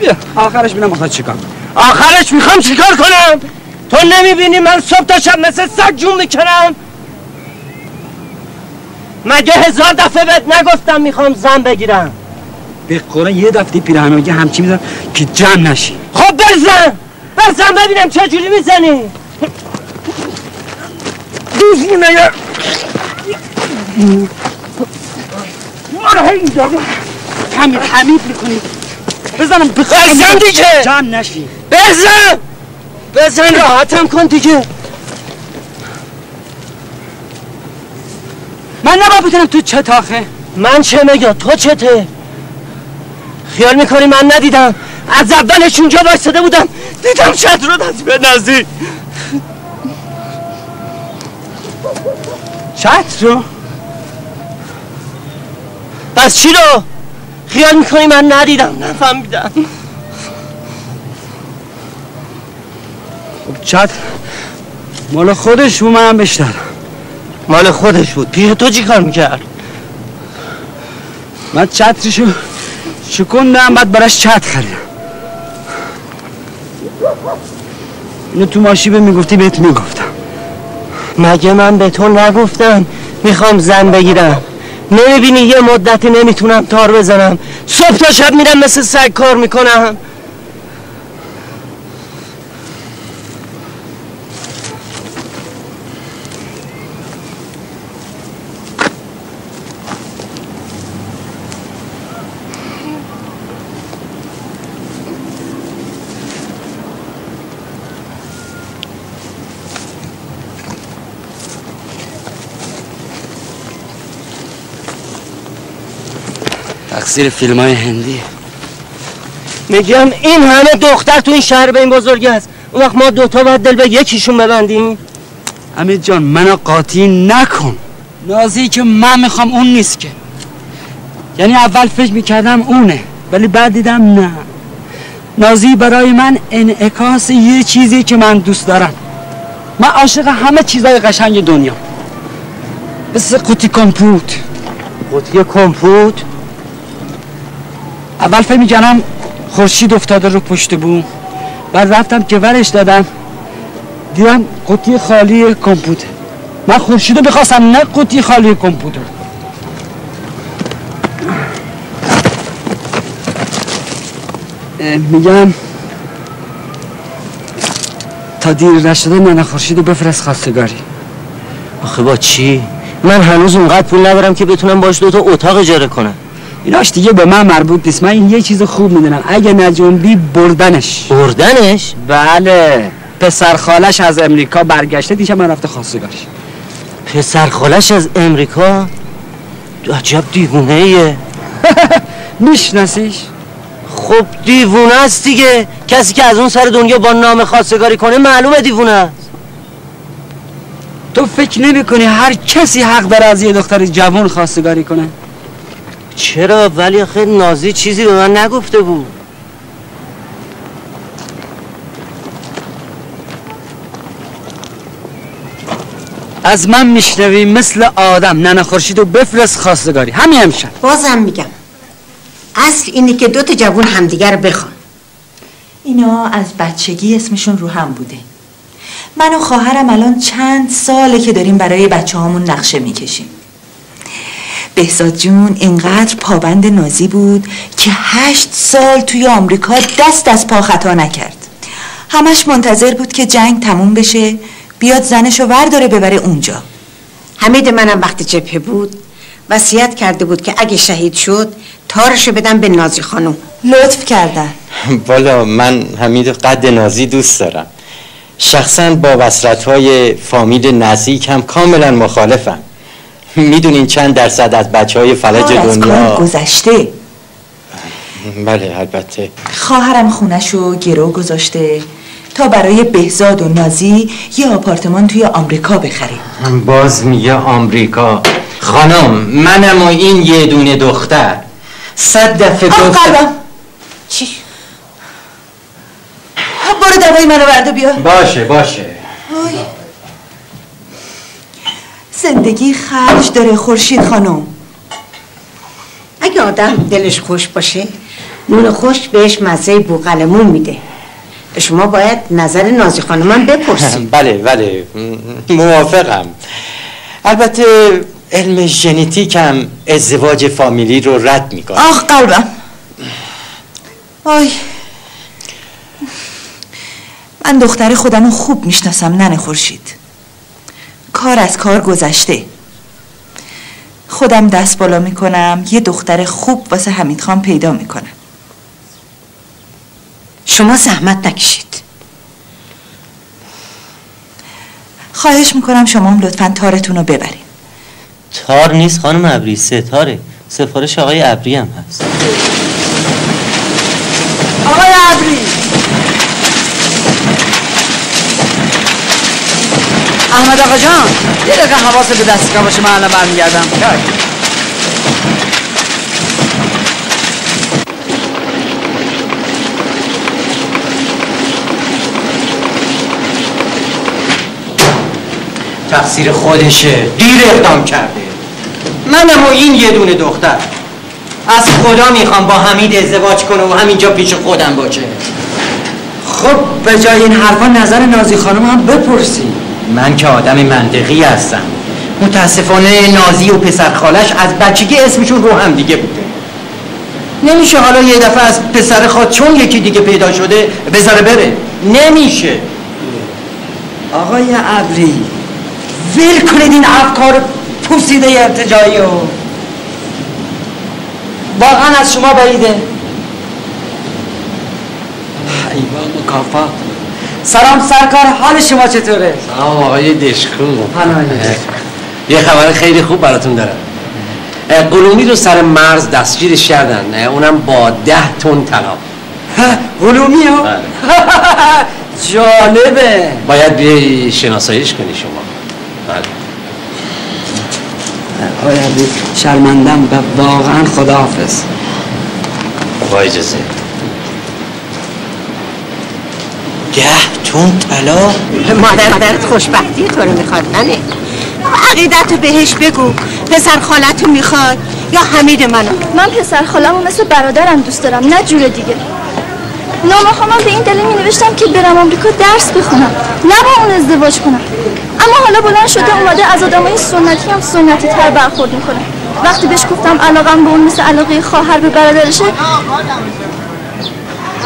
بیا. آخرش بینم می‌خواد چیکار. آخرش می‌خوام چیکار کنم؟ تو نمی‌بینی من صبح تا شب مثل سگ جون می‌کنم؟ مگه هزار دفعه بهت نگفتم می‌خوام زن بگیرم؟ به قرآن یه دفعه پیراهناگی همچی میزن که جمع نشی. خب بزن بزن ببینم چه جوری می‌زنی! دوزونه یا آره اینجا. حمید حمید می‌کنی. بزنم بزن دیگه. جمع نشی. بزن. بزن راحتم کن دیگه. من نباید بتونم تو چه تاخه من چه میگم؟ تو چته؟ خیال می‌کنی من ندیدم؟ از اولش اونجا وایساده بودم. دیدم چت رو دست به نزدیک. چت رو؟ پس چی رو؟ خیال می‌کنی من ندیدم؟ نفهمیدم. خب چت. مال خودش رو منم بیشتر مال خودش بود. پیش تو چی کار می‌کرد؟ من چترشو شکندم بعد براش چت خریدم. اینو تو ماشی می‌گفتی بهت می‌گفتم. مگه من به تو نگفتم؟ می‌خوام زن بگیرم. نمی‌بینی یه مدتی نمی‌تونم تار بزنم. صبح تا شب میرم مثل سگ کار می‌کنم. تقصیر فیلم های هندی. میگم این همه دختر تو این شهر به این بزرگی است اون وقت ما دوتا باید دل به یکیشون ببندیم. امید جان منو قاطی نکن. نازی که من می‌خوام اون نیست که. یعنی اول فکر می‌کردم اونه ولی بعد دیدم نه. نازی برای من انعکاس یه چیزی که من دوست دارم. من عاشق همه چیزای قشنگ دنیا. مثل قوطی کمپوت. قوطی کمپوت؟ اول فکر می‌کردم خورشید افتاده رو پشت بوم بعد رفتم که ورش دادم. دیدم قوطی خالی کمپوته من خورشید رو بخواستم نه قوطی خالی کمپوتر میگم تا دیر نشده من خورشید رو بفرست خواستگاری. آخه با چی؟ من هنوز اونقدر پول ندارم که بتونم باش دوتا اتاق اجاره کنم. ایناش دیگه به من مربوط نیست. من این یه چیز خوب می‌دونم. اگه نجنبی بردنش. بردنش؟ بله. پسر خالش از امریکا برگشته دیشب من رفته خواستگاریش پسر خالش از امریکا؟ عجب دیوونه ایه میشناسیش؟ خب دیوونه است دیگه. کسی که از اون سر دنیا با نام خواستگاری کنه معلومه دیوونه است. تو فکر نمی کنی هر کسی حق داره از یه دختر جوان خواستگاری کنه؟ چرا؟ ولی آخه نازی چیزی به من نگفته بود. از من میشنوی مثل آدم ننه خورشید و بفرست خواستگاری. همین همشن بازم میگم. اصل اینه که دوتا جوون همدیگر رو بخوان. اینا از بچگی اسمشون رو هم بوده. من و خواهرم الان چند ساله که داریم برای بچه هامون نقشه می‌کشیم. بهزاد جون اینقدر پابند نازی بود که هشت سال توی آمریکا دست از پا خطا نکرد. همش منتظر بود که جنگ تموم بشه بیاد زنشو ورداره ببره اونجا. حمید منم وقتی جبهه بود وصیت کرده بود که اگه شهید شد تارشو بدم به نازی خانم. لطف کردن. والا من حمید قد نازی دوست دارم. شخصا با وصلت های فامیل نزدیک هم کاملا مخالفم. می‌دونین چند درصد از بچه های فلج از دنیا گذشته. بله البته. خواهرم خونشو گرو گذاشته تا برای بهزاد و نازی یه آپارتمان توی آمریکا بخریم. باز میگه آمریکا. خانم منم و این یه دونه دختر. صد دفعه قلبم. چی؟ برو دوای منو برده بیا. باشه باشه. آی. زندگی خرج داره خورشید خانم. اگه آدم دلش خوش باشه نون خوش بهش مزه بوقلمون میده. شما باید نظر نازی خانمم بپرسید. بله بله. موافقم. البته علم ژنتیک هم ازدواج فامیلی رو رد می‌کنه. آخ قلبم. آی من دختر خودم رو خوب می‌شناسم ننه خورشید. کار از کار گذشته. خودم دست بالا می‌کنم یه دختر خوب واسه حمید خان پیدا می‌کنم. شما زحمت نکشید. خواهش می‌کنم شما هم لطفا تارتون رو ببرین تار نیست خانم ابری ستاره. سفارش آقای ابری هم هست. احمد آقا جان یه دقیقه حواست به دستگاه باشه من الان برمیگردم. تقصیر خودشه. دیر اقدام کرده. منم و این یه دونه دختر. از خدا می‌خوام با حمید ازدواج کنه و همینجا پیش خودم باشه. خب به جای این حرفا نظر نازی خانم هم بپرسی من که آدم منطقی هستم. متاسفانه نازی و پسر خالش از بچگی اسمشون رو هم دیگه بوده. نمیشه حالا یه دفعه از پسر خود چون یکی دیگه پیدا شده بذاره بره. نمیشه. آقای ابری ول کنید این افکار پوسیده ارتجایی رو. واقعا از شما بعیده. ایوان مکافات. سلام سرکار حال شما چطوره؟ سلام آقای دشکو. یه خبر خیلی خوب براتون دارم. قلومی رو سر مرز دستگیرش کردن. اه، اونم با ده تن طلا. قلومی ها؟ جالبه. باید بیای شناساییش کنی شما. بله. آقای عبی شرمندم و واقعا خداحافظ. با اجازه. ده تون طلا؟ مادر مادرت خوشبختی تو رو می‌خواد ننه. عقیدت رو بهش بگو. پسر خالتو می‌خواد. یا حمید منو. من پسر خالمو مثل برادرم دوست دارم نه جور دیگه. نامه من به این دلیل می نوشتم که برم آمریکا درس بخونم. نه با اون ازدواج کنم. اما حالا بلند شده اومده از آدمای سنتی هم سنتی تر برخورد می‌کنه. وقتی بهش گفتم علاقم به اون مثل علاقه خواهر به برادرشه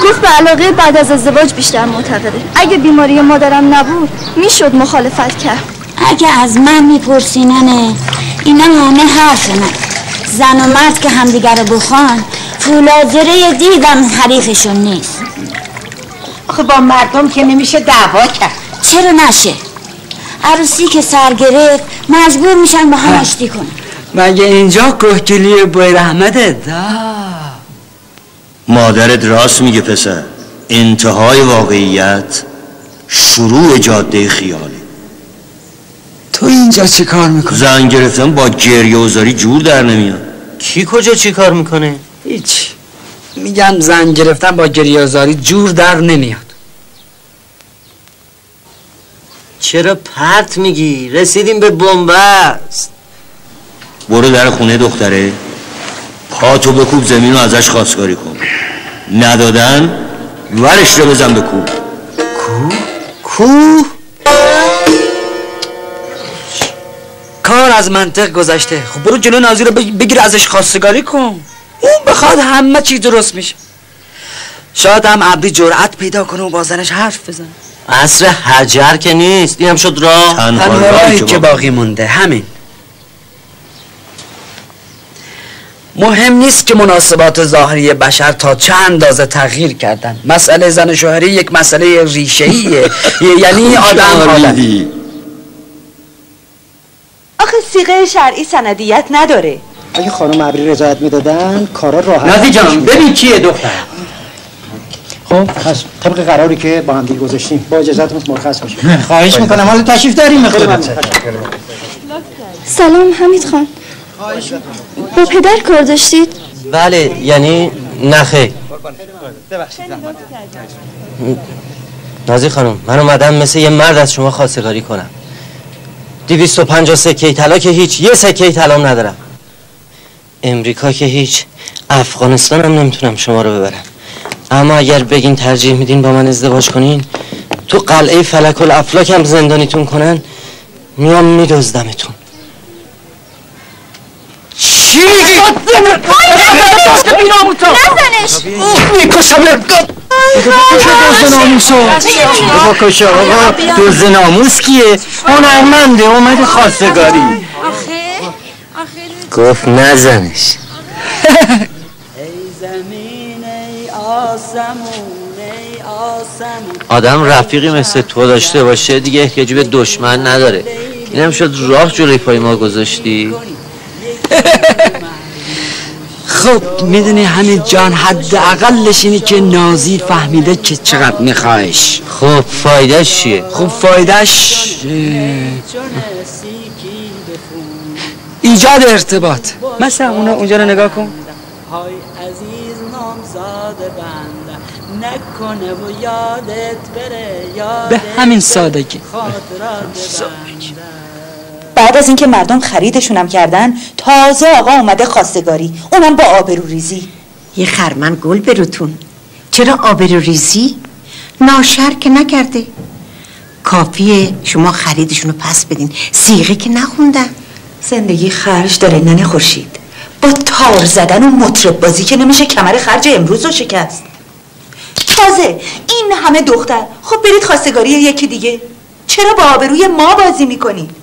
گفت به علاقه بعد از ازدواج بیشتر معتقده. اگه بیماری مادرم نبود می‌شد مخالفت کرد. اگه از من می‌پرسی ننه اینا همه حرف من. زن و مرد که همدیگر رو بخوان فولازره دیدم حریفشون نیست. آخه با مردم که نمیشه دعوا کرد. چرا نشه؟ عروسی که سر گرفت مجبور میشن با هم آشتی کنن. مگه اینجا کوهگلی بای رحمته؟ دا مادرت راست میگه پسر. انتهای واقعیت شروع جاده خیاله. تو اینجا چی کار می‌کنی؟ زن گرفتن با گریه و زاری جور در نمیاد. کی کجا چی کار می‌کنه؟ هیچ. میگم زن گرفتن با گریازاری جور در نمیاد. چرا پرت میگی؟ رسیدیم به بنبست برو در خونه دختره. پاتو بکوب زمین رو ازش خواستگاری کن. ندادن ورش رو بزن به کوه. کوه؟ کار از منطق گذشته. خب برو جلو نازی رو بگ- بگیر ازش خواستگاری کن. اون بخواد همه چی درست میشه. شاید هم ابری جرأت پیدا کنه و با زنش حرف بزنه. عصر حجر که نیست. اینم شد راه. تنها راهی که باقی مونده. همین. مهم نیست که مناسبات ظاهری بشر تا چه اندازه تغییر کردن. مسئله زن و شوهری یک مسئله ریشه‌ایه. یعنی آدم آدم. آخه سیغه شرعی سندیت نداره. اگه خانم ابری رضایت می‌دادن کارا راحت نازی جان ببین کیه دختر. خب پس طبق قراری که با هم دیگه گذاشتیم. با اجازهتون مرخص میشه. خواهش می‌کنم حالا تشریف داریم. سلام حمید خان. با پدر کار داشتید؟ بله یعنی نخه. نازی خانم من اومدم مثل یه مرد از شما خواستگاری کنم. دیویست و پنجاه سکه طلا که هیچ یه سکه طلام ندارم. امریکا که هیچ افغانستان هم نمی‌تونم شما رو ببرم. اما اگر بگین ترجیح میدین با من ازدواج کنین تو قلعه فلک الافلاک هم زندانیتون کنن میام میدزدمتون. چی میگی؟ نزنش می‌کشم دوز ناموسو بکشه آقا دوز ناموس کیه؟ هنرمنده اومده خواستگاری گفت نزنش آدم رفیقی مثل تو داشته باشه دیگه احتیاجی به دشمن نداره اینم شد راه جلوی پای ما گذاشتی خب می‌دونی همین جان حد اقلش اینی که نازی فهمیده که چقدر میخوایش. خب فایدهش چیه؟ خب فایدهش ایجاد ارتباط. مثلا اونا اونجا رو نگاه کن. های عزیز نامزاد بنده نکنه و یادت بره یادت به همین سادگی. خاطرات بنده بعد از اینکه مردم خریدشونم کردن تازه آقا اومده خواستگاری. اونم با آبرو ریزی یه خرمن گل بروتون. چرا آبرو ریزی؟ ناشر که نکرده. کافیه شما خریدشونو پس بدین. سیغه که نخوندن. زندگی خرج داره ننه خورشید. با تار زدن و مطرب بازی که نمیشه کمر خرج امروز رو شکست. تازه این همه دختر خب برید خواستگاری یکی دیگه. چرا با آبروی ما بازی می‌کنید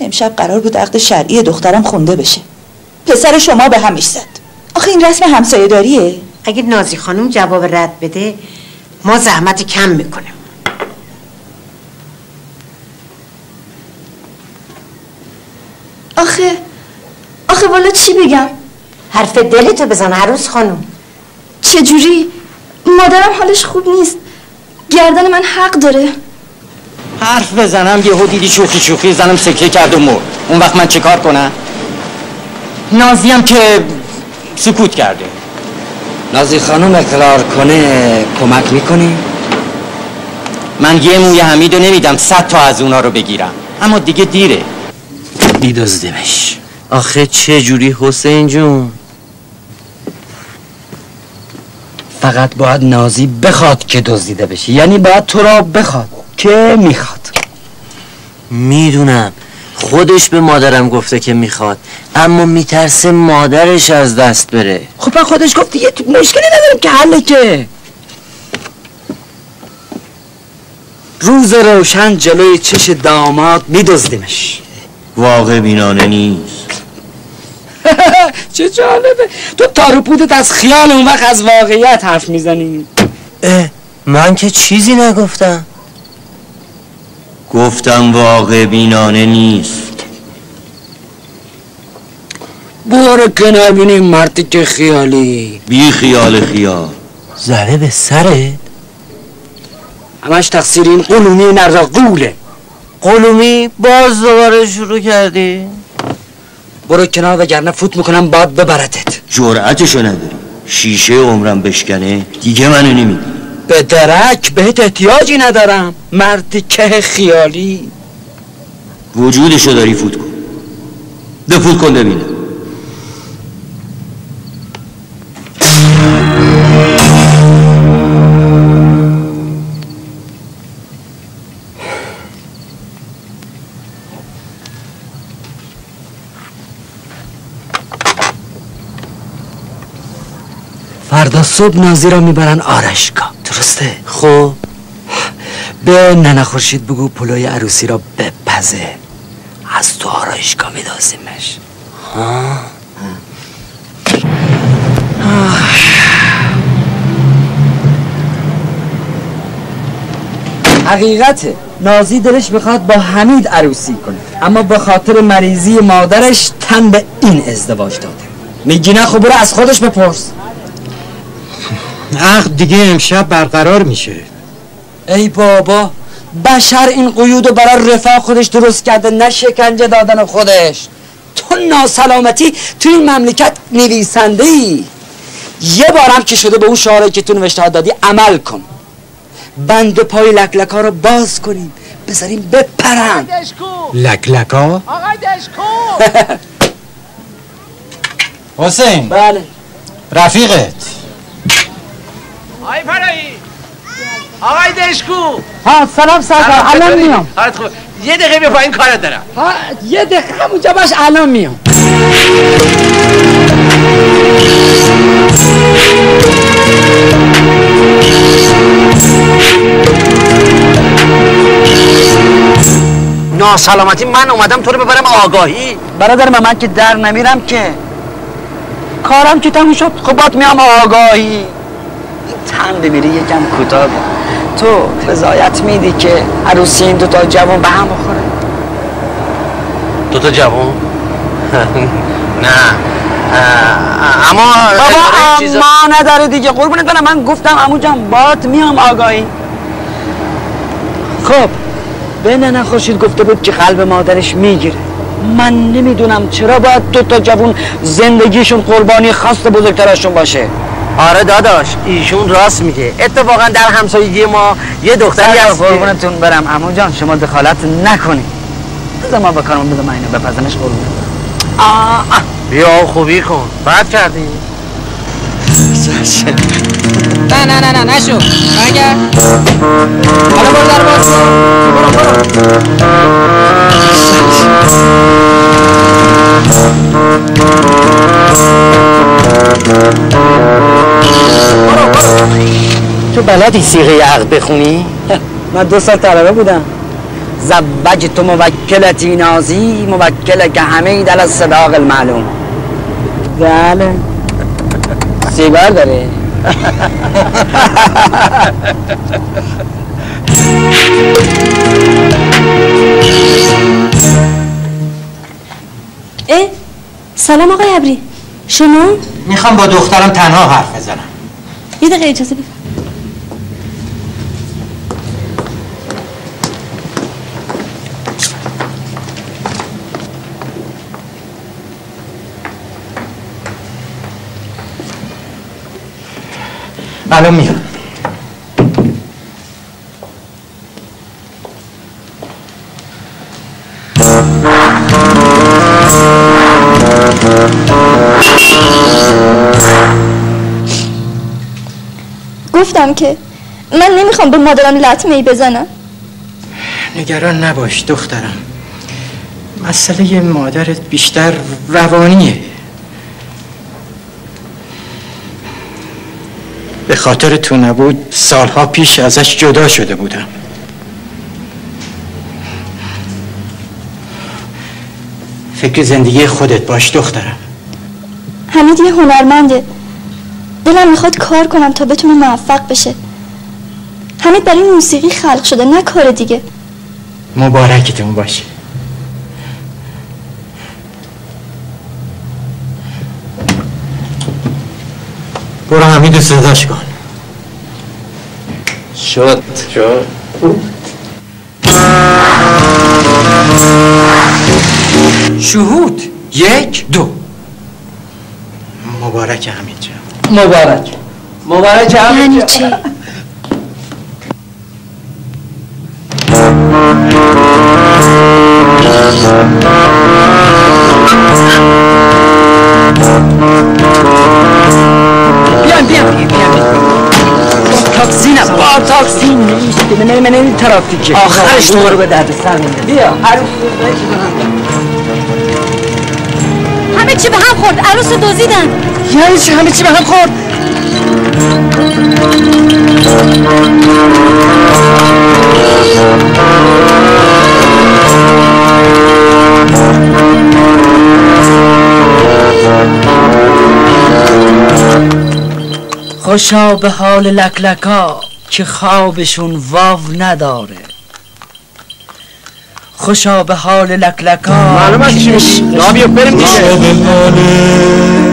امشب قرار بود عقد شرعی دخترم خونده بشه. پسر شما به همیش زد. آخه این رسم همسایه داریه اگه نازی خانم جواب رد بده ما زحمت کم می‌کنیم. آخه آخه والا چی بگم؟ حرف دلتو بزن عروس خانم. چجوری؟ مادرم حالش خوب نیست. گردن من حق داره. حرف بزنم یه دیدی شوخی شوخی زنم سکه کرد و مرد. اون وقت من چه کار کنم؟ نازی هم که سکوت کرده. نازی خانم اقرار کنه کمک می‌کنی؟ من یه موی حمیدو نمیدم صد تا از اونا رو بگیرم. اما دیگه دیره. میدازدمش آخه چه جوری حسین جون؟ فقط باید نازی بخواد که دزدیده بشه. یعنی باید تو را بخواد. که می‌خواد. می‌دونم. خودش به مادرم گفته که می‌خواد. اما میترسه مادرش از دست بره. خب من خودش گفت دیگه مشکلی ندارم که حله که. روز روشن جلوی چش داماد میدزدیمش. واقع بینانه نیست. چه جالبه. تو تارو پودت از خیال اون وقت از واقعیت حرف می‌زنی. اه من که چیزی نگفتم. گفتم واقع بینانه نیست. برو کنار بینیم مردی که خیالی؟ بی خیال خیال. زده به سره؟ همش تقصیر این قلومی نرقوله قلومی باز دوباره شروع کردی؟ برو کنار وگرنه فوت می‌کنم باد ببرتت. جرعتشو نداری. شیشه عمرم بشکنه دیگه منو نمیدی به درک بهت احتیاجی ندارم. مرد که خیالی. وجودشو داری فوت کن. بفوت کن ببینم فردا صبح نازی را می‌برن آرشگاه درسته؟ خب. به ننه خورشید بگو پلوی عروسی را بپزه. از تو آرایشگاه میدازیمش. ها؟ حقیقته. نازی دلش بخواد با حمید عروسی کنه. اما به خاطر مریضی مادرش تن به این ازدواج داده. میگی نه خب برو از خودش بپرس. عقد دیگه امشب برقرار میشه. ای بابا بشر این قیود رو برای رفاه خودش درست کرده نه شکنجه دادن خودش. تو ناسلامتی تو این مملکت نویسنده ای یه بارم که شده به اون شعاره که تو نوشته دادی عمل کن. بند پای لکلک ها رو باز کنیم بذاریم بپرن. لکلکا آقای دشکو. حسین. بله. رفیقت. آقای فرایی! آقای دشکو ها سلام سرکار الان میام. حالت خوب یه دقیقه بیا پایین کارت دارم. ها یه دقیقه همونجا باش الان میام. ناسلامتی من اومدم تو رو ببرم آگاهی. برادر من, من که در نمیرم که. کارم که تموم شد خب بات میام آگاهی. این تن بمیری یکم کوتاه. تو رضایت میدی که عروسی این دوتا جوان به هم بخوره دو تا جوان؟ نه. اما بابا اما نداره دیگه. قربونت برم. من گفتم عمو جان بات میام آگاهی. خب به ننه خورشید گفته بود که قلب مادرش می‌گیره. من نمی‌دونم چرا باید دو تا جوون زندگیشون قربانی خواست بزرگترشون باشه. آره داداش ایشون راست میگه. اتفاقا در همسایگی ما یه دختری هست که- قربونتون برم. عمو جان شما دخالت نکنید. بذار ما بکنم بذار من اینو بپزنش قربون بیا خوبی کن. بعد کردی. نه نه نه نه نشو. برگرد. حالا برو در باز. برو برو. تو بلدی سیغه عقد بخونی؟ من دو سال طلبه بودم. زوج تو موکلتی نازی موکل که همه دل از صداق المعلوم. بله. سیگار داره. اه سلام آقای ابری. شما؟ می‌خوام با دخترم تنها حرف بزنم. یه دقیقه اجازه بده الان میام گفتم که من نمی‌خوام به مادرم لطمه ای بزنم. نگران نباش دخترم. مسئله مادرت بیشتر روانیه. به خاطر تو نبود سالها پیش ازش جدا شده بودم. فکر زندگی خودت باش دخترم. حمید یه هنرمنده. دلم می‌خواد کار کنم تا بتونه موفق بشه. حمید برای موسیقی خلق شده نه کار دیگه. مبارکتون باشه. برو حمیدو صداش کن. شد. شد. شهود. یک دو. مبارک حمید جان. مبارک. مبارک یعنی چی؟ بیان بیان بیان بیان. تاکسی نه. با تاکسی نمیشه من من این ترافیکه آخرش تو رو به درد سر میندازه. بیا. عروس همه چی به هم خورد. عروس رو دزدیدن. یعنی چی همه چی به هم خورد؟ خوشا به حال لکلکا که خوابشون واو نداره. خوشا به حال لکلکا معلومه چی میشه بیا بریم دیگه.